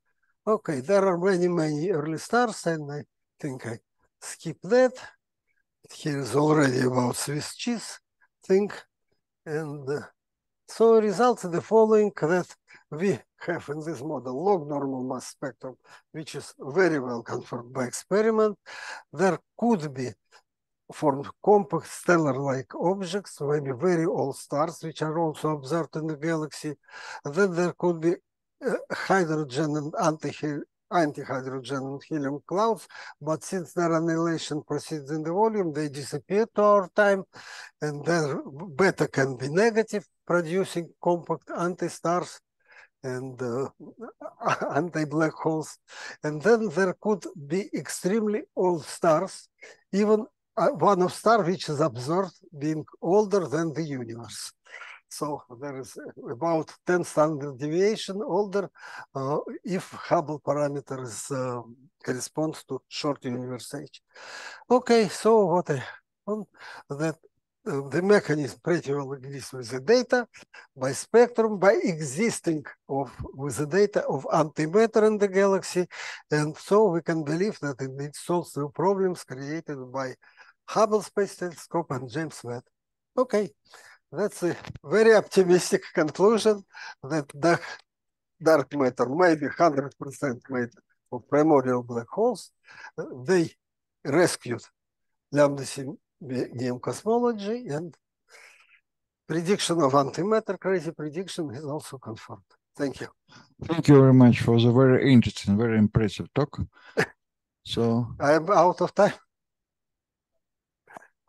Okay, there are many, many early stars, and I think I skip that. Here is already about Swiss cheese thing. And uh, so results the following that we have in this model log normal mass spectrum, which is very well confirmed by experiment. There could be formed compact stellar-like objects, maybe very old stars, which are also observed in the galaxy. Then there could be uh, hydrogen and anti anti-hydrogen and helium clouds, but since their annihilation proceeds in the volume, they disappear to our time, and their beta can be negative, producing compact anti-stars. and uh, (laughs) anti-black holes. And then there could be extremely old stars, even uh, one of star which is observed being older than the universe. So there is about 10 standard deviation older uh, if Hubble parameters uh, corresponds to short universe age. Okay, so what I found that uh, the mechanism pretty well agrees with the data by spectrum, by existing of with the data of antimatter in the galaxy, and so we can believe that it solves the problems created by Hubble Space Telescope and James Webb. Okay, that's a very optimistic conclusion that dark, dark matter may be 100% made of primordial black holes. They rescued lambda CDM cosmology and prediction of antimatter, crazy prediction is also confirmed. Thank you. Thank you very much for the very interesting, very impressive talk. (laughs) So, I'm out of time.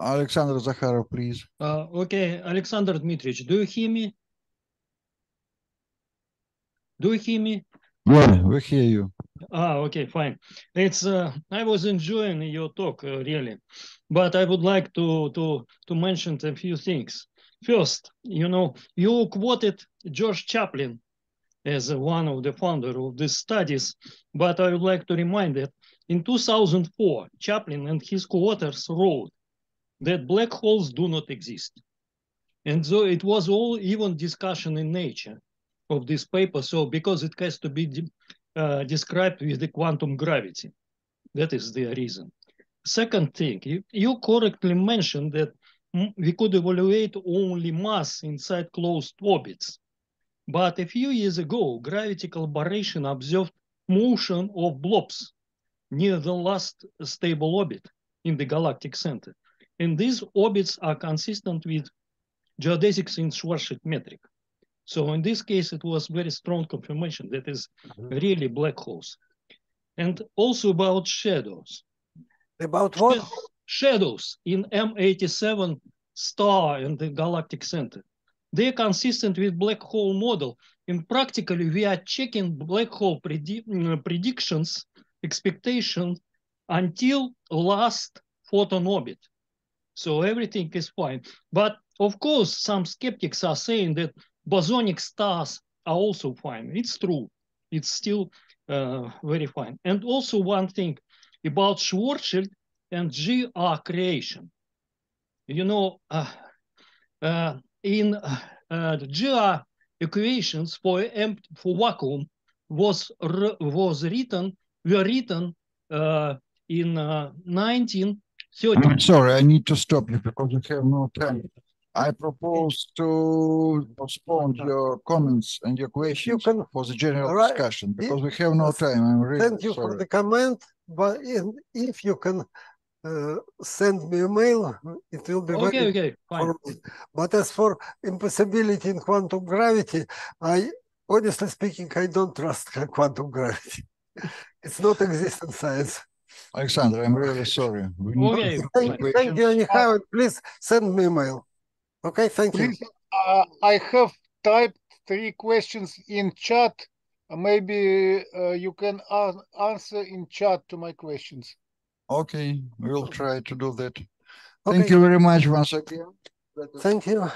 Alexander Zakharov, please. Uh, okay, Alexander Dmitrich, do you hear me? Do you hear me? Yeah, we hear you. Ah, okay, fine. It's uh, I was enjoying your talk uh, really, but I would like to to to mention a few things. First, you know, you quoted George Chapline as one of the founder of these studies, but I would like to remind that in 2004, Chapline and his co-authors wrote that black holes do not exist. And so it was all even discussion in nature of this paper. So because it has to be uh, described with the quantum gravity, that is the reason. Second thing, you, you correctly mentioned that we could evaluate only mass inside closed orbits. But a few years ago, gravity collaboration observed motion of blobs near the last stable orbit in the galactic center. And these orbits are consistent with geodesics in Schwarzschild metric. So in this case, it was very strong confirmation that is mm-hmm. really black holes. And also about shadows. About what? Shadows in M87 star in the galactic center. They're consistent with black hole model. And practically, we are checking black hole predi mm, predictions, expectation until last photon orbit. So everything is fine. But of course, some skeptics are saying that bosonic stars are also fine. It's true. It's still uh, very fine. And also one thing about Schwarzschild and GR creation. You know, uh, uh, in uh, GR equations for empty, for vacuum was was written were written uh, in 19 I'm sorry, I need to stop you because we have no time. I propose to postpone your comments and your questions can, for the general right. discussion because we have no time. I'm really Thank you sorry. for the comment, but in, if you can uh, send me a mail, it will be okay, very okay, fine. But as for impossibility in quantum gravity, I honestly speaking, I don't trust (laughs) quantum gravity. it's not existent science. Alexander, I'm really sorry. We okay. Thank, thank you, anyhow. Please send me mail. Okay, thank Please, you. Uh, I have typed three questions in chat. Maybe uh, you can answer in chat to my questions. Okay, we'll try to do that. Okay. Thank you very much once again. Thank you.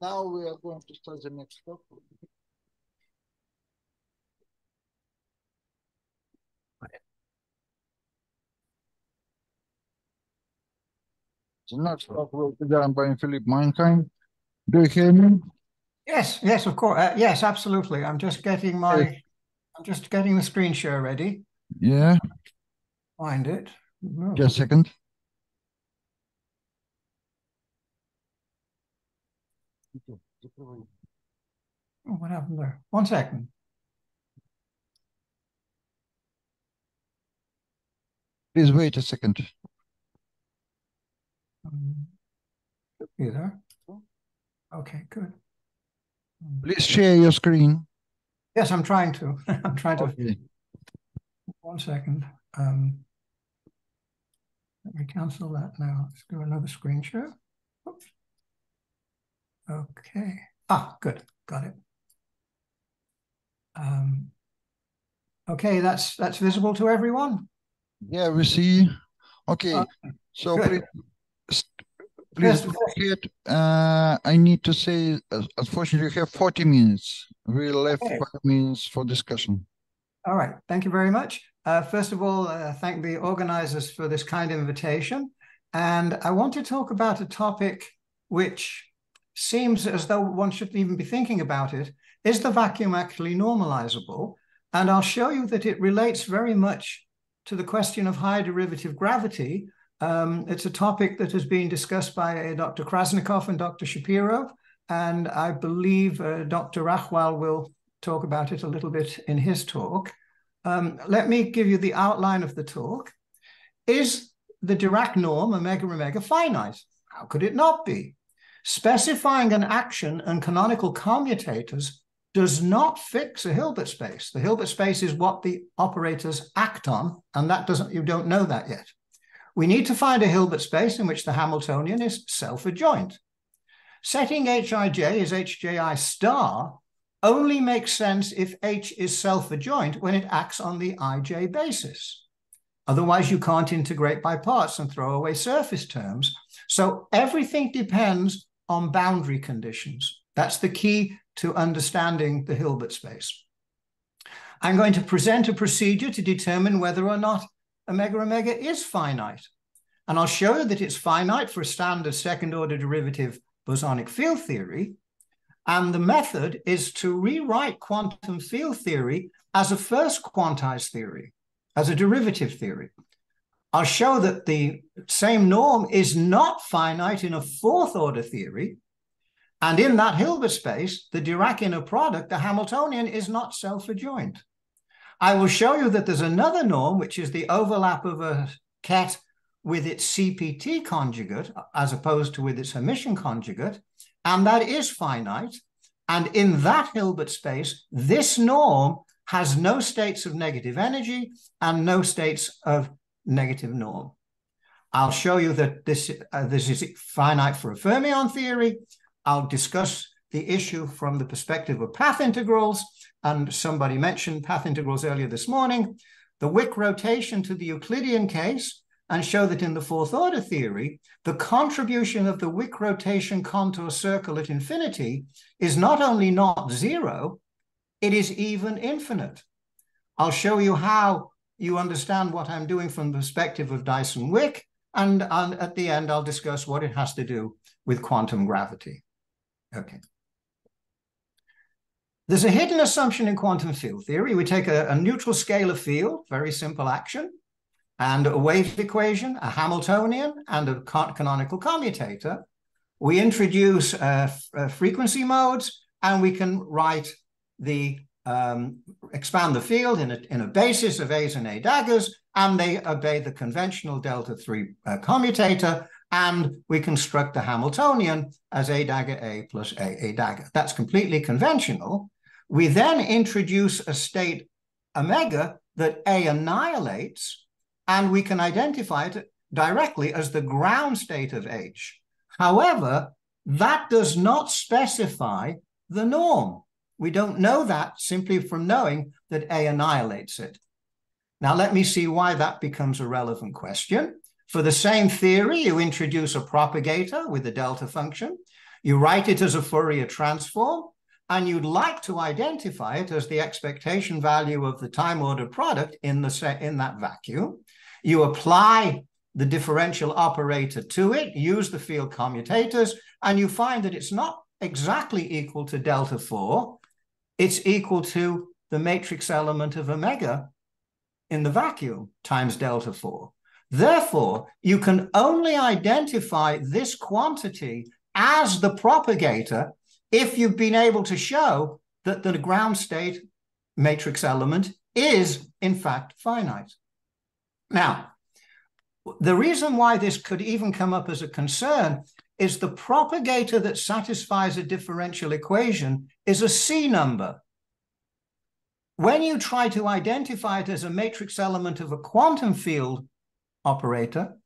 Now we are going to start the next talk. The next talk will be done by Philip Mannheim. Do you hear me? Yes, yes, of course. Uh, yes, absolutely. I'm just getting my. I'm just getting the screen share ready. Yeah. Find it. Oh. Just a second. Oh, what happened there? One second. Please wait a second. Um, be there. Okay, good. Please share your screen. Yes, I'm trying to. (laughs) I'm trying to. One second. Um, let me cancel that now. Let's do another screen share. Oops. Okay. Ah, good. Got it. Um, Okay, that's that's visible to everyone. Yeah, we see. Okay, Uh, so please, please go ahead. Uh, I need to say, uh, unfortunately, we have 40 minutes. We left Okay. five minutes for discussion. All right, thank you very much. Uh, first of all, uh, thank the organizers for this kind invitation. And I want to talk about a topic which seems as though one shouldn't even be thinking about it. Is the vacuum actually normalizable? And I'll show you that it relates very much to the question of high derivative gravity. Um, it's a topic that has been discussed by uh, Dr. Krasnikov and Dr. Shapiro. And I believe uh, Dr. Rachwal will talk about it a little bit in his talk. Um, let me give you the outline of the talk. Is the Dirac norm omega omega finite? How could it not be? Specifying an action and canonical commutators does not fix a Hilbert space. The Hilbert space is what the operators act on, and that doesn't you don't know that yet. We need to find a Hilbert space in which the Hamiltonian is self-adjoint. Setting Hij as Hji star only makes sense if H is self-adjoint when it acts on the ij basis. Otherwise, you can't integrate by parts and throw away surface terms. So everything depends on boundary conditions. That's the key to understanding the Hilbert space. I'm going to present a procedure to determine whether or not omega omega is finite. And I'll show you that it's finite for a standard second order derivative bosonic field theory. And the method is to rewrite quantum field theory as a first quantized theory, as a derivative theory. I'll show that the same norm is not finite in a fourth order theory. And in that Hilbert space, the Dirac inner product, the Hamiltonian, is not self adjoint. I will show you that there's another norm, which is the overlap of a ket with its CPT conjugate, as opposed to with its Hermitian conjugate, and that is finite. And in that Hilbert space, this norm has no states of negative energy and no states of negative norm. I'll show you that this, uh, this is finite for a fermion theory. I'll discuss the issue from the perspective of path integrals. And somebody mentioned path integrals earlier this morning. The Wick rotation to the Euclidean case and show that in the fourth order theory, the contribution of the Wick rotation contour circle at infinity is not only not zero, it is even infinite. I'll show you how you understand what I'm doing from the perspective of Dyson Wick, and, and at the end, I'll discuss what it has to do with quantum gravity. Okay. There's a hidden assumption in quantum field theory. We take a, a neutral scalar field, very simple action, and a wave equation, a Hamiltonian, and a canonical commutator. We introduce uh, uh, frequency modes, and we can write the um, expand the field in a, in a basis of A's and A daggers, and they obey the conventional delta 3 uh, commutator, and we construct the Hamiltonian as A dagger A plus A A dagger. That's completely conventional. We then introduce a state omega that A annihilates, and we can identify it directly as the ground state of H. However, that does not specify the norm. We don't know that simply from knowing that A annihilates it. Now, let me see why that becomes a relevant question. For the same theory, you introduce a propagator with a delta function. You write it as a Fourier transform, and you'd like to identify it as the expectation value of the time order product in, the, set in that vacuum. You apply the differential operator to it, use the field commutators, and you find that it's not exactly equal to delta 4. It's equal to the matrix element of omega in the vacuum times delta 4. Therefore, you can only identify this quantity as the propagator if you've been able to show that the ground state matrix element is, in fact, finite. Now, the reason why this could even come up as a concern is the propagator that satisfies a differential equation is a C number. When you try to identify it as a matrix element of a quantum field operator,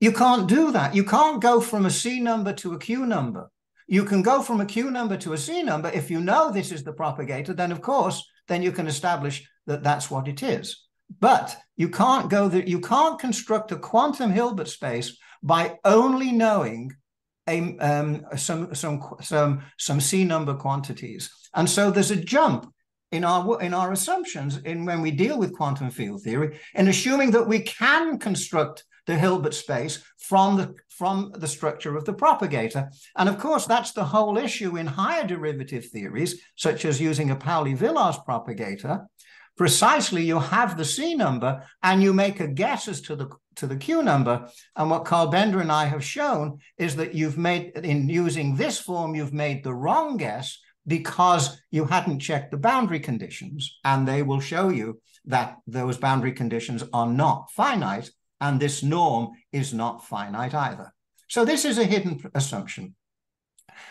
you can't do that. You can't go from a C number to a Q number. You can go from a Q number to a C number. If you know this is the propagator, then of course, then you can establish that that's what it is. But you can't go that you can't construct a quantum Hilbert space by only knowing a, um, some some some some C number quantities. And so there's a jump in our in our assumptions in when we deal with quantum field theory in assuming that we can construct the Hilbert space from the from the structure of the propagator. And of course, that's the whole issue in higher derivative theories, such as using a Pauli-Villars propagator. Precisely, you have the C number and you make a guess as to the to the Q number. And what Carl Bender and I have shown is that you've made in using this form, you've made the wrong guess because you hadn't checked the boundary conditions, and they will show you that those boundary conditions are not finite, and this norm is not finite either. So this is a hidden assumption.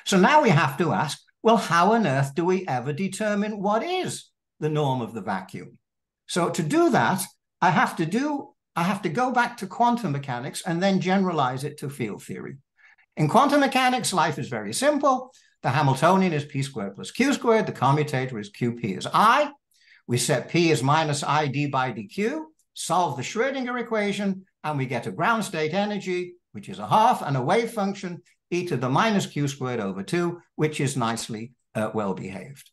So now we have to ask, well, how on earth do we ever determine what is the norm of the vacuum? So to do that, I have to do, I have to go back to quantum mechanics and then generalize it to field theory. In quantum mechanics, life is very simple. The Hamiltonian is p squared plus q squared. The commutator is qp is i. We set p as minus i d by dq, solve the Schrodinger equation, and we get a ground state energy, which is a half, and a wave function, e to the minus q squared over 2, which is nicely uh, well behaved.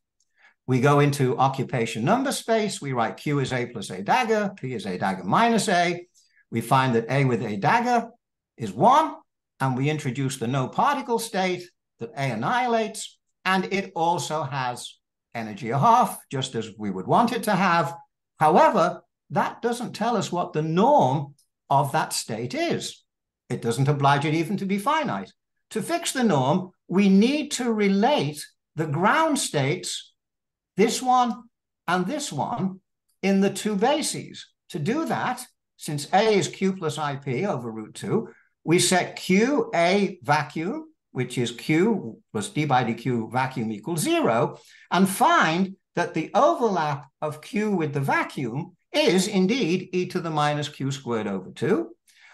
We go into occupation number space. We write q is a plus a dagger, p is a dagger minus a. We find that a with a dagger is 1, and we introduce the no particle state, that A annihilates, and it also has energy a half, just as we would want it to have. However, that doesn't tell us what the norm of that state is. It doesn't oblige it even to be finite. To fix the norm, we need to relate the ground states, this one and this one, in the two bases. To do that, since A is Q plus IP over root 2, we set Q a vacuum which is Q plus d by dq vacuum equals zero, and find that the overlap of Q with the vacuum is indeed e to the minus Q squared over two.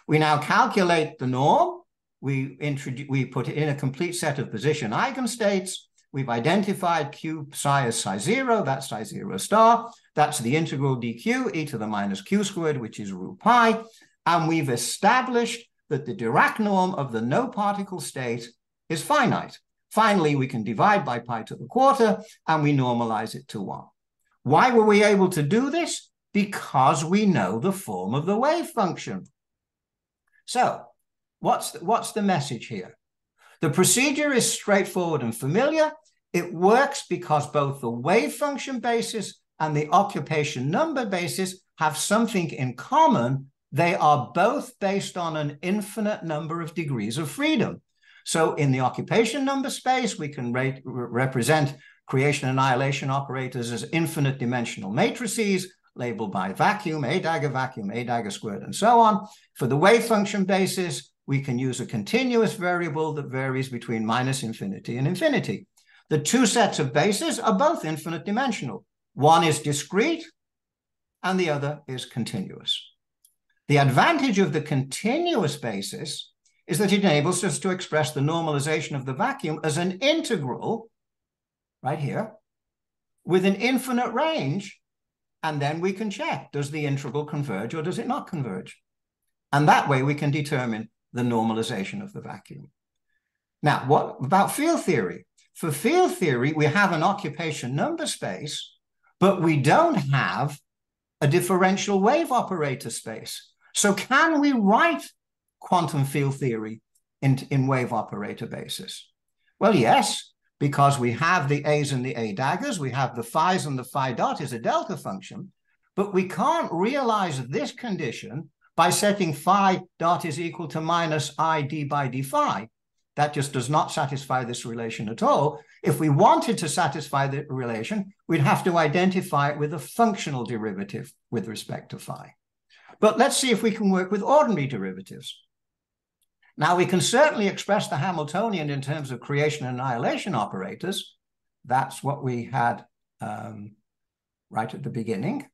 We now calculate the norm. We, introduce, we put it in a complete set of position eigenstates. We've identified Q psi as psi zero, that's psi zero star. That's the integral dq e to the minus Q squared, which is root pi. And we've established that the Dirac norm of the no particle state is finite. Finally, we can divide by pi to the quarter and we normalize it to one. Why were we able to do this? Because we know the form of the wave function. So what's the, what's the message here? The procedure is straightforward and familiar. It works because both the wave function basis and the occupation number basis have something in common. They are both based on an infinite number of degrees of freedom. So in the occupation number space, we can re represent creation annihilation operators as infinite dimensional matrices labeled by vacuum, A dagger vacuum, A dagger squared, and so on. For the wave function basis, we can use a continuous variable that varies between minus infinity and infinity. The two sets of bases are both infinite dimensional. One is discrete and the other is continuous. The advantage of the continuous basis is that it enables us to express the normalization of the vacuum as an integral, right here, with an infinite range. And then we can check, does the integral converge or does it not converge? And that way we can determine the normalization of the vacuum. Now, what about field theory? For field theory, we have an occupation number space, but we don't have a differential wave operator space. So can we write quantum field theory in, in wave operator basis? Well, yes, because we have the A's and the A daggers, we have the phi's and the phi dot is a delta function, but we can't realize this condition by setting phi dot is equal to minus i d by d phi. That just does not satisfy this relation at all. If we wanted to satisfy the relation, we'd have to identify it with a functional derivative with respect to phi. But let's see if we can work with ordinary derivatives. Now, we can certainly express the Hamiltonian in terms of creation and annihilation operators. That's what we had um, right at the beginning.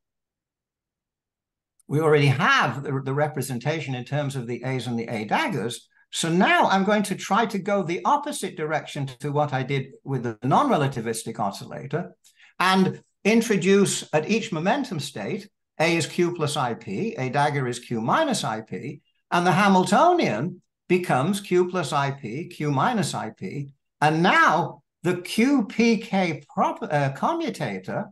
We already have the, the representation in terms of the A's and the A daggers. So now I'm going to try to go the opposite direction to what I did with the non-relativistic oscillator and introduce at each momentum state, A is Q plus IP, A dagger is Q minus IP, and the Hamiltonian becomes Q plus IP, Q minus IP. And now the QPK prop, uh, commutator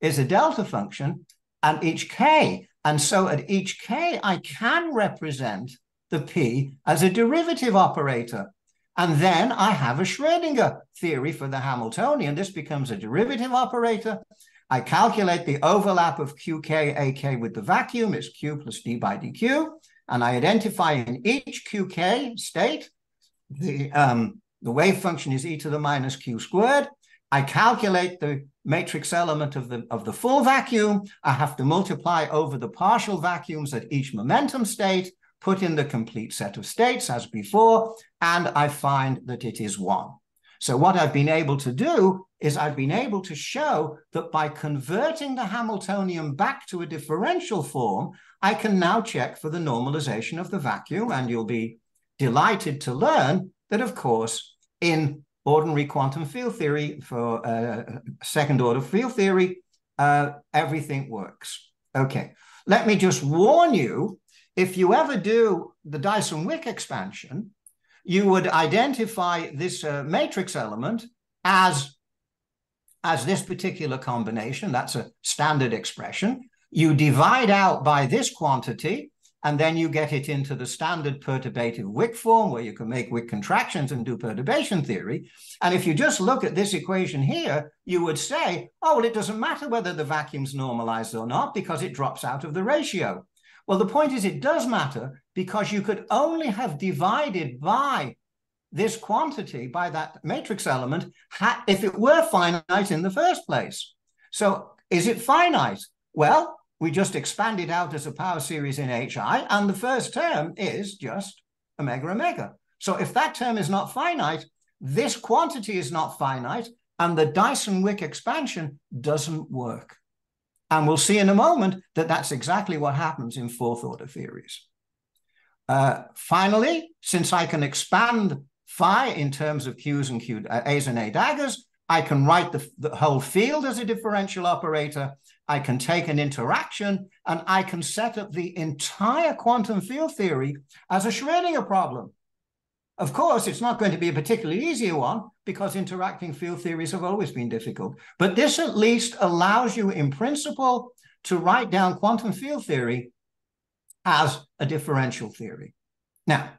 is a delta function and each K. And so at each K, I can represent the P as a derivative operator. And then I have a Schrodinger theory for the Hamiltonian. This becomes a derivative operator. I calculate the overlap of QK, AK with the vacuum. It's Q plus D by dQ. And I identify in each QK state, the, um, the wave function is e to the minus Q squared. I calculate the matrix element of the, of the full vacuum. I have to multiply over the partial vacuums at each momentum state put in the complete set of states as before, and I find that it is one. So what I've been able to do is I've been able to show that by converting the Hamiltonian back to a differential form, I can now check for the normalization of the vacuum, and you'll be delighted to learn that, of course, in ordinary quantum field theory for uh, second order field theory, uh, everything works. Okay, let me just warn you if you ever do the Dyson-Wick expansion, you would identify this uh, matrix element as, as this particular combination. That's a standard expression. You divide out by this quantity, and then you get it into the standard perturbative Wick form where you can make Wick contractions and do perturbation theory. And if you just look at this equation here, you would say, oh, well, it doesn't matter whether the vacuum's normalized or not because it drops out of the ratio. Well, the point is it does matter because you could only have divided by this quantity, by that matrix element, if it were finite in the first place. So is it finite? Well, we just expand it out as a power series in HI, and the first term is just omega omega. So if that term is not finite, this quantity is not finite, and the Dyson-Wick expansion doesn't work. And we'll see in a moment that that's exactly what happens in fourth order theories. Uh, finally, since I can expand phi in terms of Q's and Q, uh, A's and A daggers, I can write the, the whole field as a differential operator. I can take an interaction and I can set up the entire quantum field theory as a Schrodinger problem. Of course, it's not going to be a particularly easier one because interacting field theories have always been difficult. But this at least allows you, in principle, to write down quantum field theory as a differential theory. Now,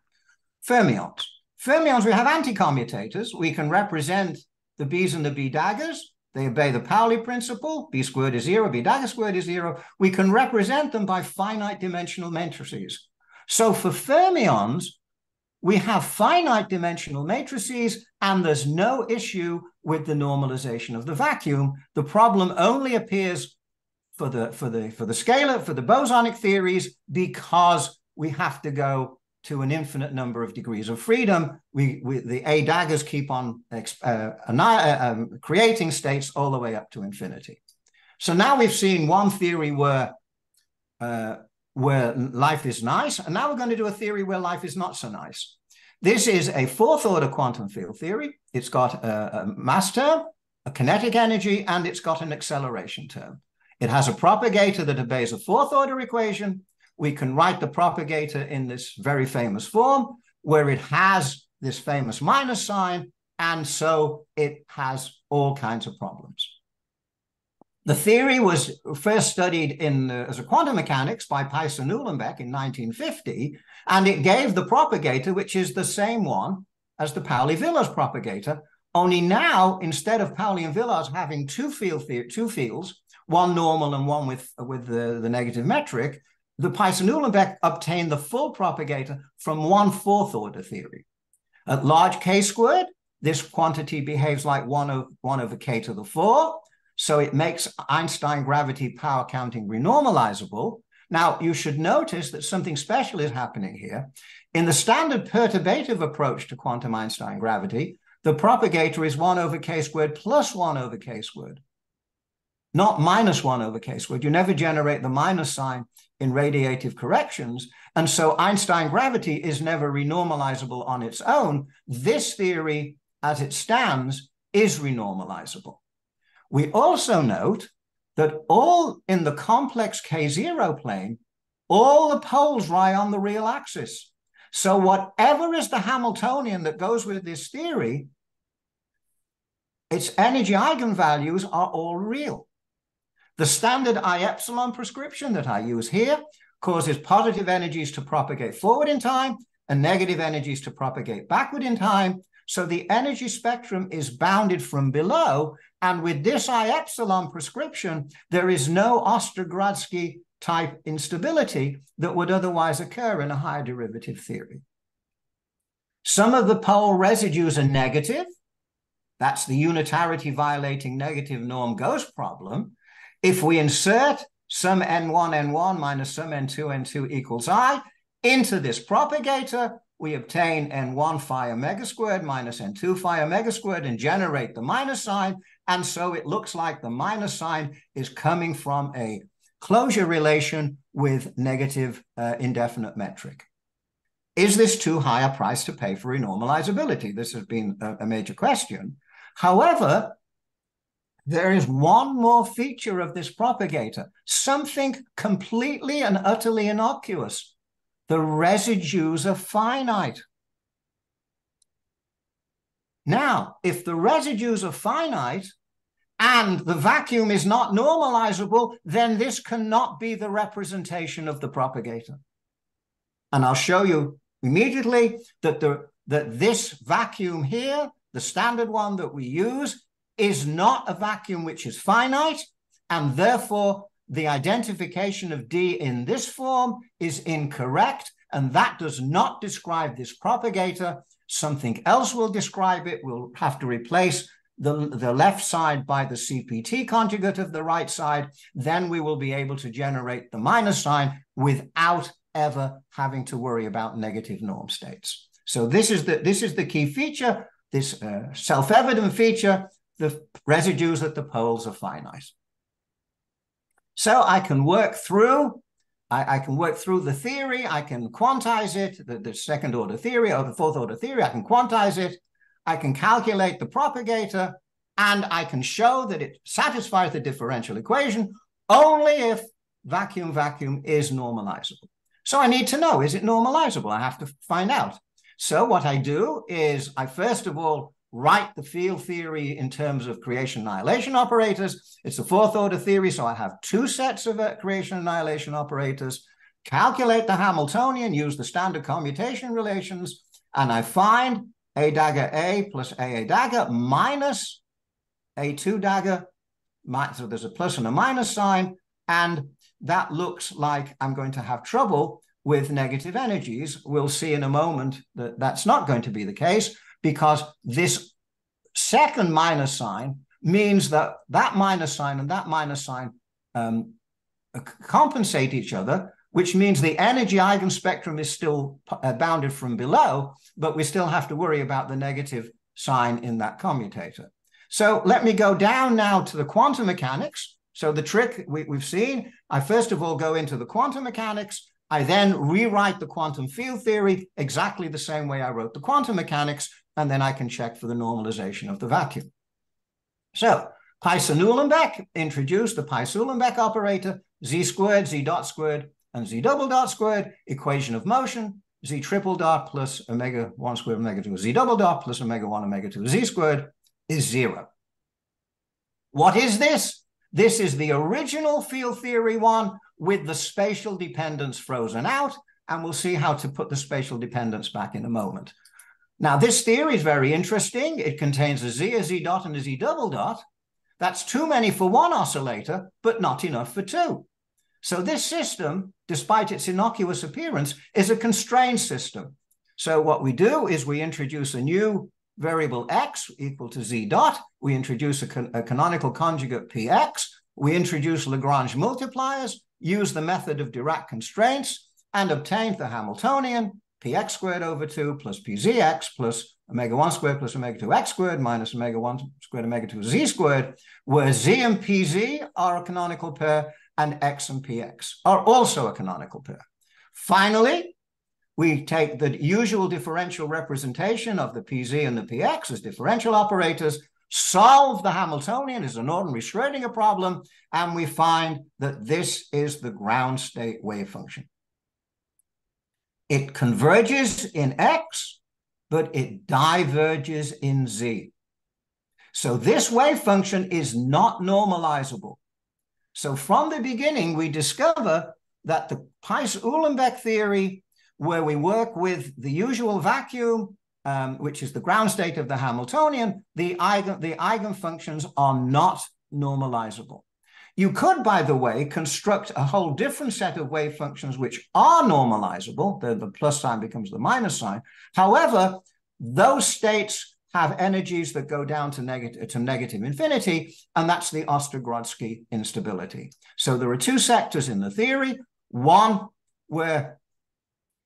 fermions. Fermions, we have anti-commutators. We can represent the B's and the B daggers. They obey the Pauli principle. B squared is zero, B dagger squared is zero. We can represent them by finite dimensional matrices. So for fermions, we have finite dimensional matrices and there's no issue with the normalization of the vacuum. The problem only appears for the, for the, for the scalar, for the bosonic theories, because we have to go to an infinite number of degrees of freedom. We, we the A daggers keep on uh, uh, um, creating states all the way up to infinity. So now we've seen one theory where uh, where life is nice. And now we're going to do a theory where life is not so nice. This is a fourth order quantum field theory. It's got a, a mass term, a kinetic energy, and it's got an acceleration term. It has a propagator that obeys a fourth order equation. We can write the propagator in this very famous form where it has this famous minus sign, and so it has all kinds of problems. The theory was first studied in as a quantum mechanics by Pais-Uhlenbeck in 1950, and it gave the propagator, which is the same one as the Pauli-Villars propagator. Only now, instead of Pauli and Villars having two field two fields, one normal and one with with the, the negative metric, the Pais-Uhlenbeck obtained the full propagator from one fourth order theory. At large k squared, this quantity behaves like one, of, one over k to the four. So it makes Einstein gravity power counting renormalizable. Now, you should notice that something special is happening here. In the standard perturbative approach to quantum Einstein gravity, the propagator is 1 over k squared plus 1 over k squared, not minus 1 over k squared. You never generate the minus sign in radiative corrections. And so Einstein gravity is never renormalizable on its own. This theory, as it stands, is renormalizable. We also note that all in the complex K0 plane, all the poles lie on the real axis. So whatever is the Hamiltonian that goes with this theory, its energy eigenvalues are all real. The standard I epsilon prescription that I use here causes positive energies to propagate forward in time and negative energies to propagate backward in time. So the energy spectrum is bounded from below. And with this I epsilon prescription, there is no Ostrogradsky type instability that would otherwise occur in a higher derivative theory. Some of the pole residues are negative. That's the unitarity violating negative norm ghost problem. If we insert some n1, n1 minus some n2, n2 equals i into this propagator, we obtain n1 phi omega squared minus n2 phi omega squared and generate the minus sign. And so it looks like the minus sign is coming from a closure relation with negative uh, indefinite metric. Is this too high a price to pay for renormalizability? This has been a, a major question. However, there is one more feature of this propagator, something completely and utterly innocuous. The residues are finite. Now, if the residues are finite and the vacuum is not normalizable, then this cannot be the representation of the propagator. And I'll show you immediately that, the, that this vacuum here, the standard one that we use, is not a vacuum which is finite, and therefore the identification of D in this form is incorrect, and that does not describe this propagator. Something else will describe it. We'll have to replace the, the left side by the CPT conjugate of the right side. Then we will be able to generate the minus sign without ever having to worry about negative norm states. So this is the, this is the key feature, this uh, self-evident feature the residues at the poles are finite. So I can work through, I, I, can work through the theory, I can quantize it, the, the second order theory or the fourth order theory, I can quantize it, I can calculate the propagator, and I can show that it satisfies the differential equation only if vacuum vacuum is normalizable. So I need to know, is it normalizable? I have to find out. So what I do is I first of all write the field theory in terms of creation annihilation operators. It's a fourth order theory, so I have two sets of uh, creation annihilation operators, calculate the Hamiltonian, use the standard commutation relations, and I find A dagger A plus AA dagger minus A2 dagger. So there's a plus and a minus sign, and that looks like I'm going to have trouble with negative energies. We'll see in a moment that that's not going to be the case because this second minus sign means that that minus sign and that minus sign um, compensate each other, which means the energy eigenspectrum is still uh, bounded from below, but we still have to worry about the negative sign in that commutator. So let me go down now to the quantum mechanics. So the trick we, have seen, I first of all go into the quantum mechanics. I then rewrite the quantum field theory exactly the same way I wrote the quantum mechanics and then I can check for the normalization of the vacuum. So Pais-Uhlenbeck introduced the Pais-Uhlenbeck operator, z squared, z dot squared, and z double dot squared, equation of motion, z triple dot plus omega 1 squared omega 2 z double dot plus omega 1 omega 2 z squared is zero. What is this? This is the original field theory one with the spatial dependence frozen out, and we'll see how to put the spatial dependence back in a moment. Now, this theory is very interesting. It contains a Z, a Z dot, and a Z double dot. That's too many for one oscillator, but not enough for two. So this system, despite its innocuous appearance, is a constrained system. So what we do is we introduce a new variable x equal to z dot. We introduce a, a canonical conjugate px. We introduce Lagrange multipliers, use the method of Dirac constraints, and obtain the Hamiltonian px squared over 2 plus pzx plus omega 1 squared plus omega 2 x squared minus omega 1 squared omega 2 z squared, where z and pz are a canonical pair and x and px are also a canonical pair. Finally, we take the usual differential representation of the pz and the px as differential operators. solve the Hamiltonian as an ordinary Schrodinger problem, and we find that this is the ground state wave function. It converges in X, but it diverges in Z. So this wave function is not normalizable. So from the beginning, we discover that the Pais-Uhlenbeck theory, where we work with the usual vacuum, um, which is the ground state of the Hamiltonian, the, eigen, the eigenfunctions are not normalizable. You could, by the way, construct a whole different set of wave functions which are normalizable. The, the plus sign becomes the minus sign. However, those states have energies that go down to negative to negative infinity, and that's the Ostrogradsky instability. So there are two sectors in the theory. One where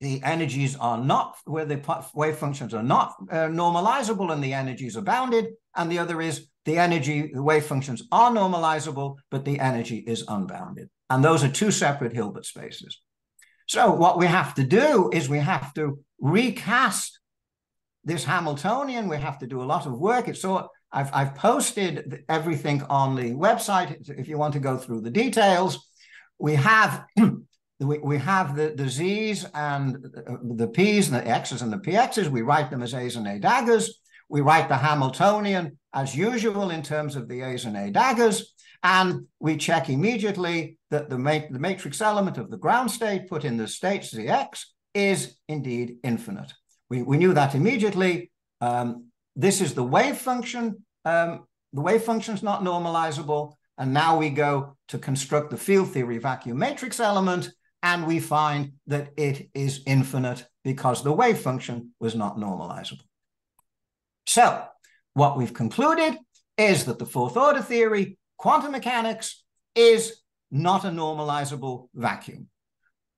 the energies are not, where the wave functions are not uh, normalizable and the energies are bounded. And the other is the energy, the wave functions are normalizable, but the energy is unbounded. And those are two separate Hilbert spaces. So what we have to do is we have to recast this Hamiltonian. We have to do a lot of work. It's so I've, I've posted everything on the website if you want to go through the details. We have (clears throat) we, we have the, the Z's and the P's and the X's and the PX's. We write them as A's and A daggers. We write the Hamiltonian as usual in terms of the A's and A daggers. And we check immediately that the, the matrix element of the ground state put in the states ZX is indeed infinite. We, we knew that immediately. Um, this is the wave function. Um, the wave function is not normalizable. And now we go to construct the field theory vacuum matrix element and we find that it is infinite because the wave function was not normalizable. So what we've concluded is that the fourth order theory, quantum mechanics, is not a normalizable vacuum.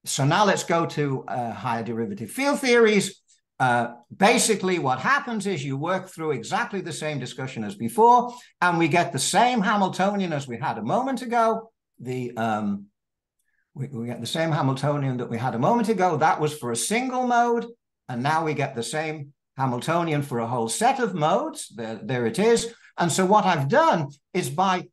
So now let's go to uh, higher derivative field theories. Uh, basically, what happens is you work through exactly the same discussion as before, and we get the same Hamiltonian as we had a moment ago. The um, we, we get the same Hamiltonian that we had a moment ago. That was for a single mode. And now we get the same Hamiltonian for a whole set of modes. There, there it is. And so what I've done is by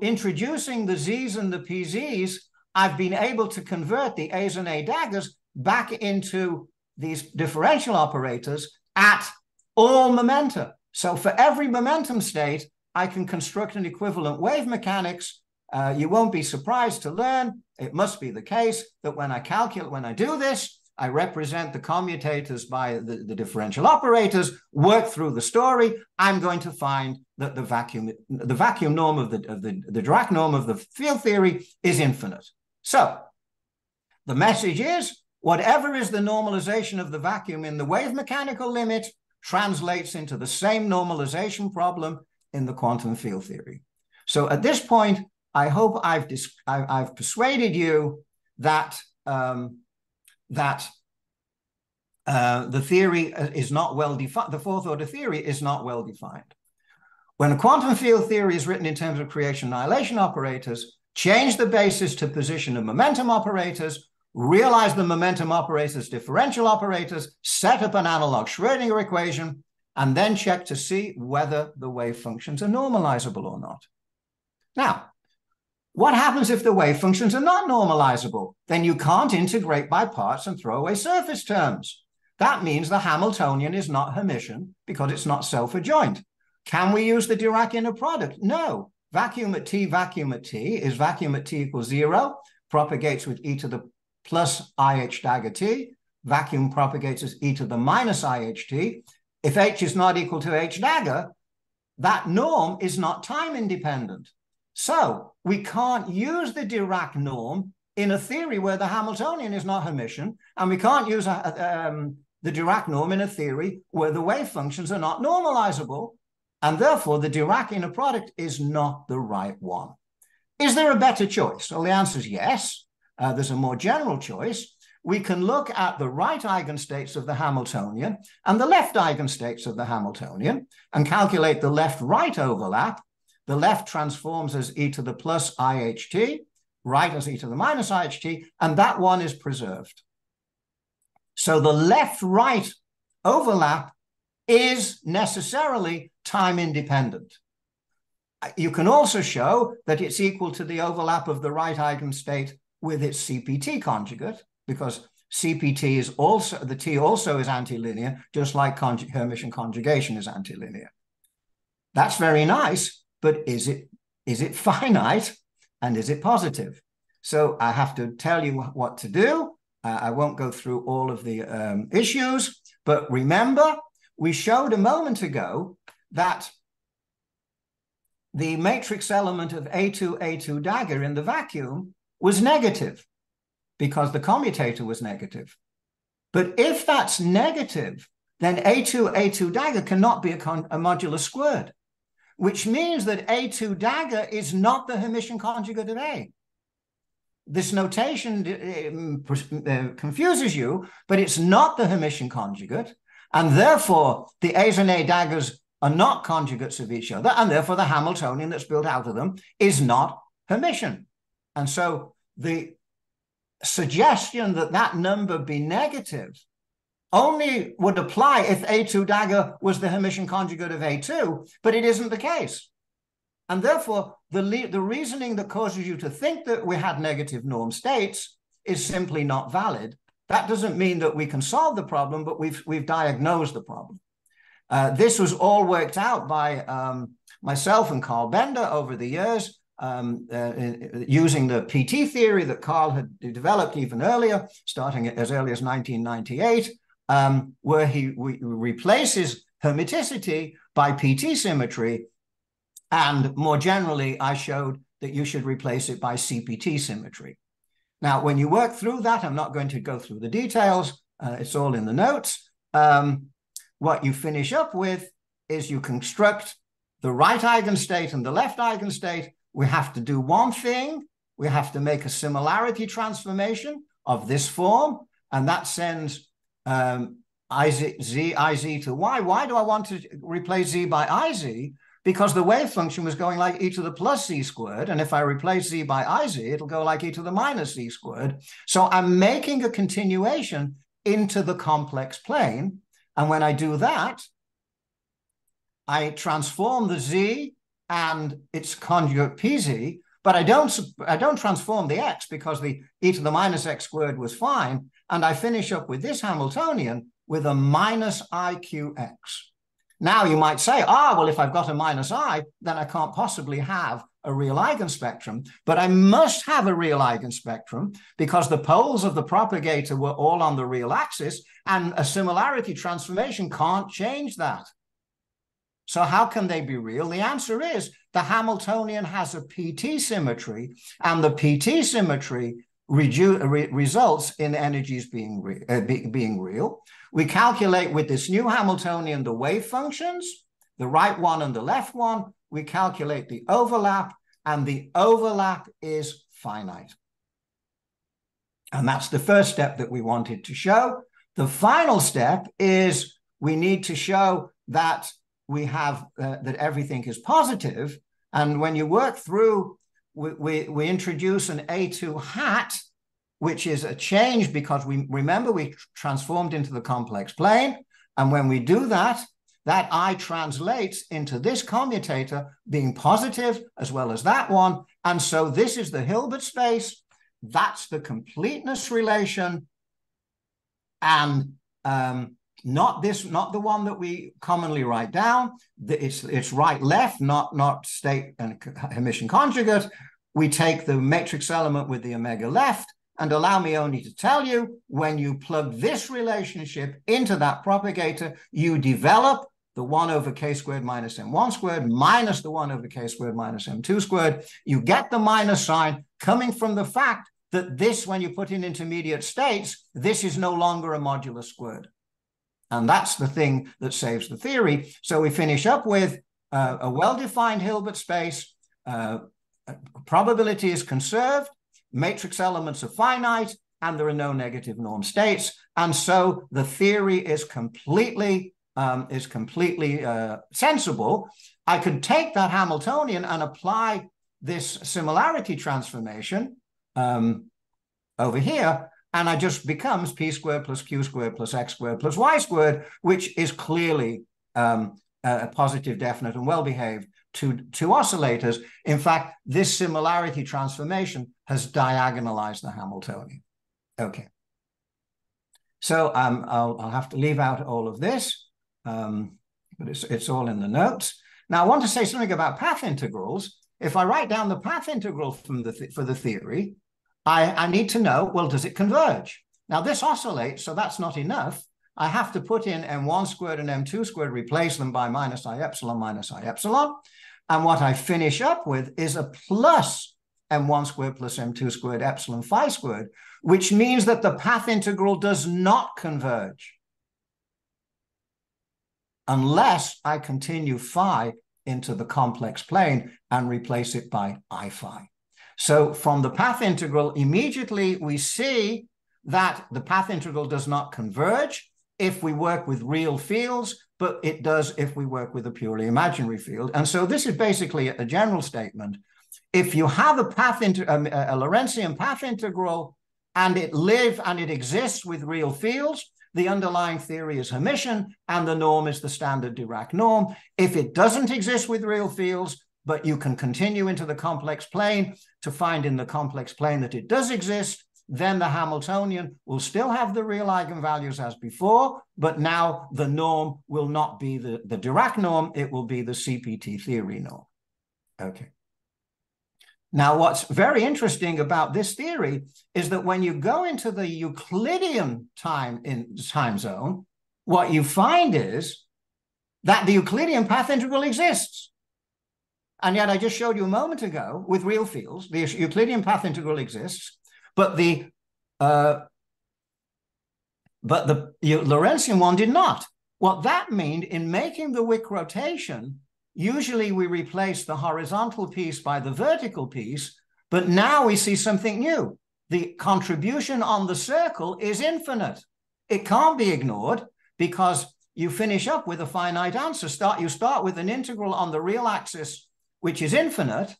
introducing the Z's and the PZs, I've been able to convert the A's and A daggers back into these differential operators at all momenta. So for every momentum state, I can construct an equivalent wave mechanics uh, you won't be surprised to learn it must be the case that when I calculate, when I do this, I represent the commutators by the, the differential operators, work through the story. I'm going to find that the vacuum, the vacuum norm of the, of the, the Dirac norm of the field theory is infinite. So the message is whatever is the normalization of the vacuum in the wave mechanical limit translates into the same normalization problem in the quantum field theory. So at this point, I hope I've dis- I, have persuaded you that um, that uh, the theory is not well defined. The fourth order theory is not well defined. When a quantum field theory is written in terms of creation annihilation operators, change the basis to position of momentum operators, realize the momentum operators differential operators, set up an analog Schrodinger equation, and then check to see whether the wave functions are normalizable or not. Now, what happens if the wave functions are not normalizable? Then you can't integrate by parts and throw away surface terms. That means the Hamiltonian is not Hermitian because it's not self-adjoint. Can we use the Dirac inner product? No. Vacuum at T, vacuum at T is vacuum at T equals zero, propagates with e to the plus IH dagger T. Vacuum propagates as e to the minus IHT. If H is not equal to H dagger, that norm is not time independent. So we can't use the Dirac norm in a theory where the Hamiltonian is not Hermitian, and we can't use a, um, the Dirac norm in a theory where the wave functions are not normalizable, and therefore the Dirac inner product is not the right one. Is there a better choice? Well, the answer is yes. Uh, there's a more general choice. We can look at the right eigenstates of the Hamiltonian and the left eigenstates of the Hamiltonian and calculate the left-right overlap the left transforms as e to the plus iht, right as e to the minus iht, and that one is preserved. So the left-right overlap is necessarily time independent. You can also show that it's equal to the overlap of the right eigenstate with its CPT conjugate, because CPT is also, the T also is antilinear, just like Hermitian conjugation is antilinear. That's very nice, but is it is it (laughs) finite and is it positive? So I have to tell you what to do. Uh, I won't go through all of the um, issues, but remember, we showed a moment ago that the matrix element of A2, A2 dagger in the vacuum was negative because the commutator was negative. But if that's negative, then A2, A2 dagger cannot be a, a modulus squared, which means that A2 dagger is not the Hermitian conjugate of A. This notation um, uh, confuses you, but it's not the Hermitian conjugate. And therefore, the A's and A daggers are not conjugates of each other. And therefore, the Hamiltonian that's built out of them is not Hermitian. And so the suggestion that that number be negative only would apply if A2 dagger was the Hermitian conjugate of A2, but it isn't the case. And therefore, the, the reasoning that causes you to think that we had negative norm states is simply not valid. That doesn't mean that we can solve the problem, but we've, we've diagnosed the problem. Uh, this was all worked out by um, myself and Carl Bender over the years um, uh, using the PT theory that Carl had developed even earlier, starting as early as 1998, um, where he re replaces hermiticity by PT symmetry. And more generally, I showed that you should replace it by CPT symmetry. Now, when you work through that, I'm not going to go through the details. Uh, it's all in the notes. Um, what you finish up with is you construct the right eigenstate and the left eigenstate we have to do one thing. We have to make a similarity transformation of this form, and that sends um, iz, z, iz to y. Why do I want to replace z by iz? Because the wave function was going like e to the plus z squared, and if I replace z by iz, it'll go like e to the minus z squared. So I'm making a continuation into the complex plane, and when I do that, I transform the z and its conjugate pz, but I don't, I don't transform the x because the e to the minus x squared was fine. And I finish up with this Hamiltonian with a minus iqx. Now you might say, ah, well, if I've got a minus i, then I can't possibly have a real eigenspectrum, but I must have a real eigenspectrum because the poles of the propagator were all on the real axis and a similarity transformation can't change that. So how can they be real? The answer is the Hamiltonian has a PT symmetry, and the PT symmetry re results in energies being, re uh, be being real. We calculate with this new Hamiltonian the wave functions, the right one and the left one. We calculate the overlap, and the overlap is finite. And that's the first step that we wanted to show. The final step is we need to show that we have uh, that everything is positive. And when you work through, we, we, introduce an A2 hat, which is a change because we remember we transformed into the complex plane. And when we do that, that I translates into this commutator being positive as well as that one. And so this is the Hilbert space. That's the completeness relation. And um, not this, not the one that we commonly write down. It's, it's right left, not, not state and Hermitian conjugate. We take the matrix element with the omega left and allow me only to tell you, when you plug this relationship into that propagator, you develop the 1 over k squared minus m1 squared minus the 1 over k squared minus m2 squared. You get the minus sign coming from the fact that this, when you put in intermediate states, this is no longer a modulus squared. And that's the thing that saves the theory. So we finish up with uh, a well-defined Hilbert space. Uh, probability is conserved. Matrix elements are finite. And there are no negative norm states. And so the theory is completely, um, is completely uh, sensible. I can take that Hamiltonian and apply this similarity transformation um, over here and it just becomes p squared plus q squared plus x squared plus y squared, which is clearly um, uh, positive, definite, and well-behaved to, to oscillators. In fact, this similarity transformation has diagonalized the Hamiltonian. Okay. So um, I'll, I'll have to leave out all of this, um, but it's, it's all in the notes. Now, I want to say something about path integrals. If I write down the path integral from the th for the theory, I, I need to know, well, does it converge? Now, this oscillates, so that's not enough. I have to put in m1 squared and m2 squared, replace them by minus i epsilon minus i epsilon. And what I finish up with is a plus m1 squared plus m2 squared epsilon phi squared, which means that the path integral does not converge unless I continue phi into the complex plane and replace it by i phi. So from the path integral, immediately we see that the path integral does not converge if we work with real fields, but it does if we work with a purely imaginary field. And so this is basically a general statement. If you have a path into um, a Lorentzian path integral and it live and it exists with real fields, the underlying theory is Hermitian and the norm is the standard Dirac norm. If it doesn't exist with real fields, but you can continue into the complex plane to find in the complex plane that it does exist, then the Hamiltonian will still have the real eigenvalues as before, but now the norm will not be the, the Dirac norm, it will be the CPT theory norm. Okay. Now, what's very interesting about this theory is that when you go into the Euclidean time in time zone, what you find is that the Euclidean path integral exists. And yet I just showed you a moment ago with real fields, the Euclidean path integral exists. But the uh, but the Lorentzian one did not. What that meant in making the Wick rotation, usually we replace the horizontal piece by the vertical piece, but now we see something new. The contribution on the circle is infinite. It can't be ignored because you finish up with a finite answer. Start you start with an integral on the real axis, which is infinite,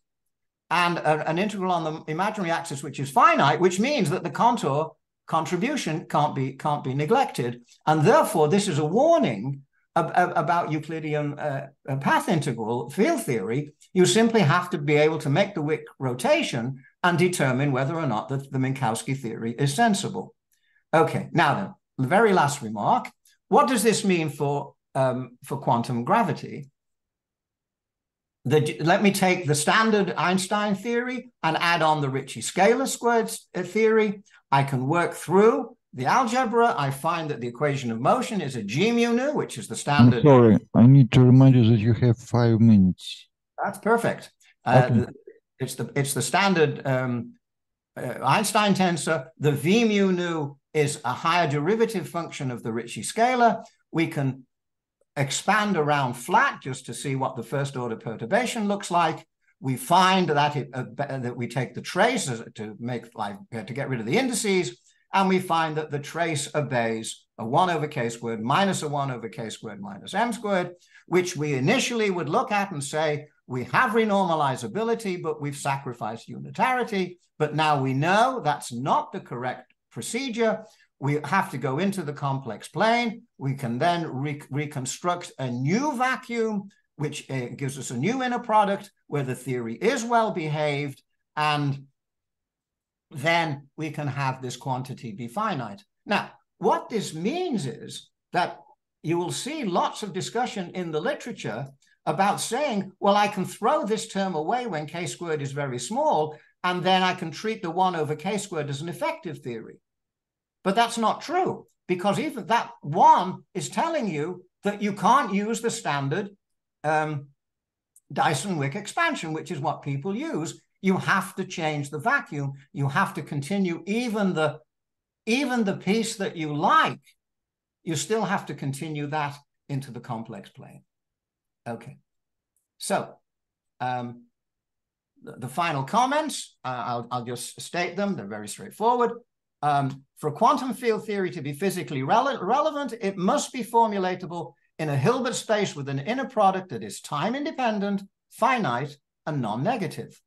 and a, an integral on the imaginary axis, which is finite, which means that the contour contribution can't be can't be neglected, and therefore this is a warning ab about Euclidean uh, path integral field theory. You simply have to be able to make the Wick rotation and determine whether or not the, the Minkowski theory is sensible. Okay, now then, the very last remark. What does this mean for um, for quantum gravity? The, let me take the standard Einstein theory and add on the Ricci scalar squared uh, theory. I can work through the algebra. I find that the equation of motion is a g mu nu, which is the standard. I'm sorry, I need to remind you that you have five minutes. That's perfect. Uh, it's the it's the standard um, uh, Einstein tensor. The v mu nu is a higher derivative function of the Ricci scalar. We can expand around flat just to see what the first order perturbation looks like. We find that it uh, that we take the trace to make like uh, to get rid of the indices, and we find that the trace obeys a one over k squared minus a one over k squared minus m squared, which we initially would look at and say we have renormalizability, but we've sacrificed unitarity. But now we know that's not the correct procedure we have to go into the complex plane. We can then re reconstruct a new vacuum, which uh, gives us a new inner product where the theory is well behaved. And then we can have this quantity be finite. Now, what this means is that you will see lots of discussion in the literature about saying, well, I can throw this term away when k squared is very small, and then I can treat the 1 over k squared as an effective theory. But that's not true because even that one is telling you that you can't use the standard um, Dyson-Wick expansion, which is what people use. You have to change the vacuum. You have to continue even the even the piece that you like. You still have to continue that into the complex plane. Okay, so um, the, the final comments. Uh, I'll, I'll just state them. They're very straightforward. Um, for quantum field theory to be physically rele relevant, it must be formulatable in a Hilbert space with an inner product that is time independent, finite, and non-negative.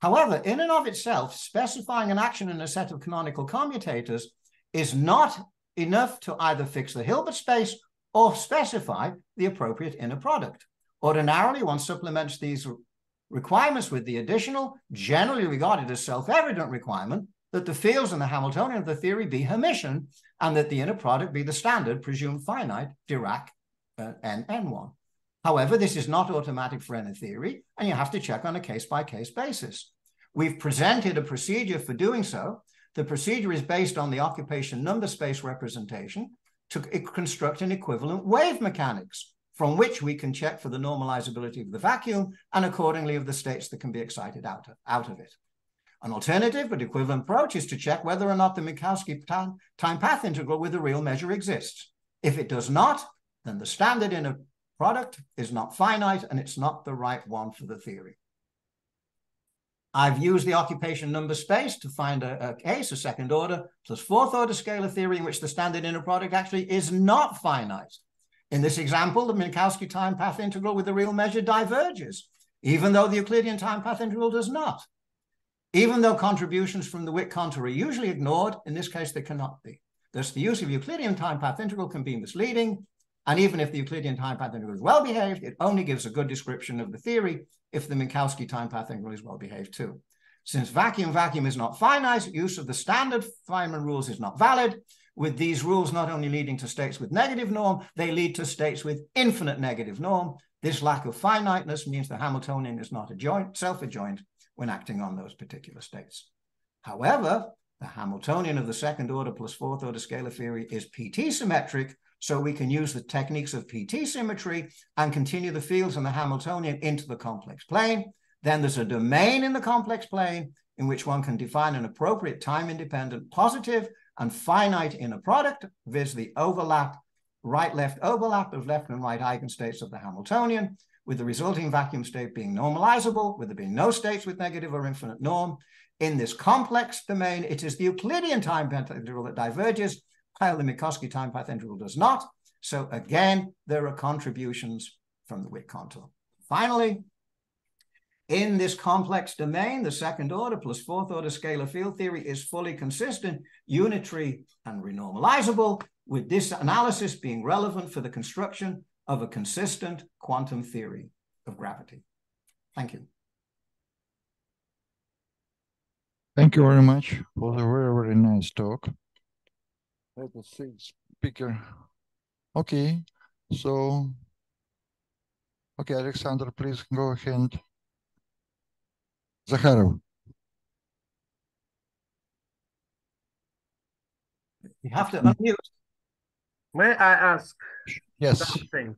However, in and of itself, specifying an action in a set of canonical commutators is not enough to either fix the Hilbert space or specify the appropriate inner product. Ordinarily, one supplements these requirements with the additional, generally regarded as self-evident requirement that the fields in the Hamiltonian of the theory be Hermitian and that the inner product be the standard presumed finite Dirac uh, N N1. However, this is not automatic for any theory, and you have to check on a case-by-case -case basis. We've presented a procedure for doing so. The procedure is based on the occupation number space representation to construct an equivalent wave mechanics from which we can check for the normalizability of the vacuum and accordingly of the states that can be excited out of, out of it. An alternative but equivalent approach is to check whether or not the Minkowski time, path integral with a real measure exists. If it does not, then the standard inner product is not finite and it's not the right one for the theory. I've used the occupation number space to find a, a, case, a second order plus fourth order scalar theory in which the standard inner product actually is not finite. In this example, the Minkowski time path integral with the real measure diverges, even though the Euclidean time path integral does not. Even though contributions from the Wick contour are usually ignored, in this case they cannot be. Thus, the use of Euclidean time path integral can be misleading, and even if the Euclidean time path integral is well behaved, it only gives a good description of the theory if the Minkowski time path integral is well behaved too. Since vacuum vacuum is not finite, use of the standard Feynman rules is not valid, with these rules not only leading to states with negative norm, they lead to states with infinite negative norm. This lack of finiteness means the Hamiltonian is not adjoint, self-adjoint when acting on those particular states. However, the Hamiltonian of the second order plus fourth order scalar theory is PT symmetric, so we can use the techniques of PT symmetry and continue the fields in the Hamiltonian into the complex plane. Then there's a domain in the complex plane in which one can define an appropriate time-independent positive and finite inner product, viz. the overlap, right-left overlap of left and right eigenstates of the Hamiltonian, with the resulting vacuum state being normalizable, with there being no states with negative or infinite norm. In this complex domain, it is the Euclidean time path integral that diverges while the Minkowski time path integral does not. So again, there are contributions from the Wick contour. Finally, in this complex domain, the second order plus fourth order scalar field theory is fully consistent, unitary, and renormalizable, with this analysis being relevant for the construction of a consistent quantum theory of gravity. Thank you. Thank you very much for the very, very nice talk. Let us see, speaker. Okay, so, okay, Alexander, please go ahead. Zakharov. You have to unmute. May I ask Yes, something?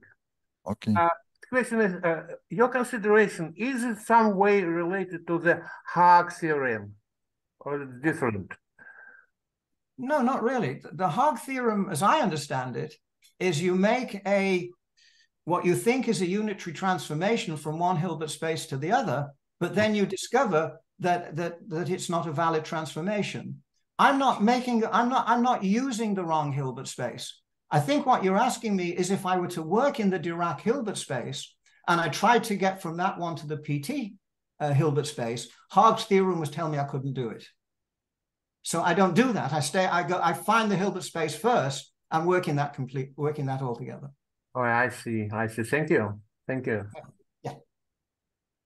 okay. Uh, question is, uh, your consideration, is it some way related to the Haag theorem or it's different? No, not really. The Haag theorem, as I understand it, is you make a what you think is a unitary transformation from one Hilbert space to the other, but then you discover that that that it's not a valid transformation. I'm not making I'm not I'm not using the wrong Hilbert space. I think what you're asking me is if I were to work in the Dirac Hilbert space and I tried to get from that one to the PT uh, Hilbert space, Haag's theorem was telling me I couldn't do it. So I don't do that. I stay, I go, I find the Hilbert space first and working that complete, working that all together. Oh, I see. I see. Thank you. Thank you.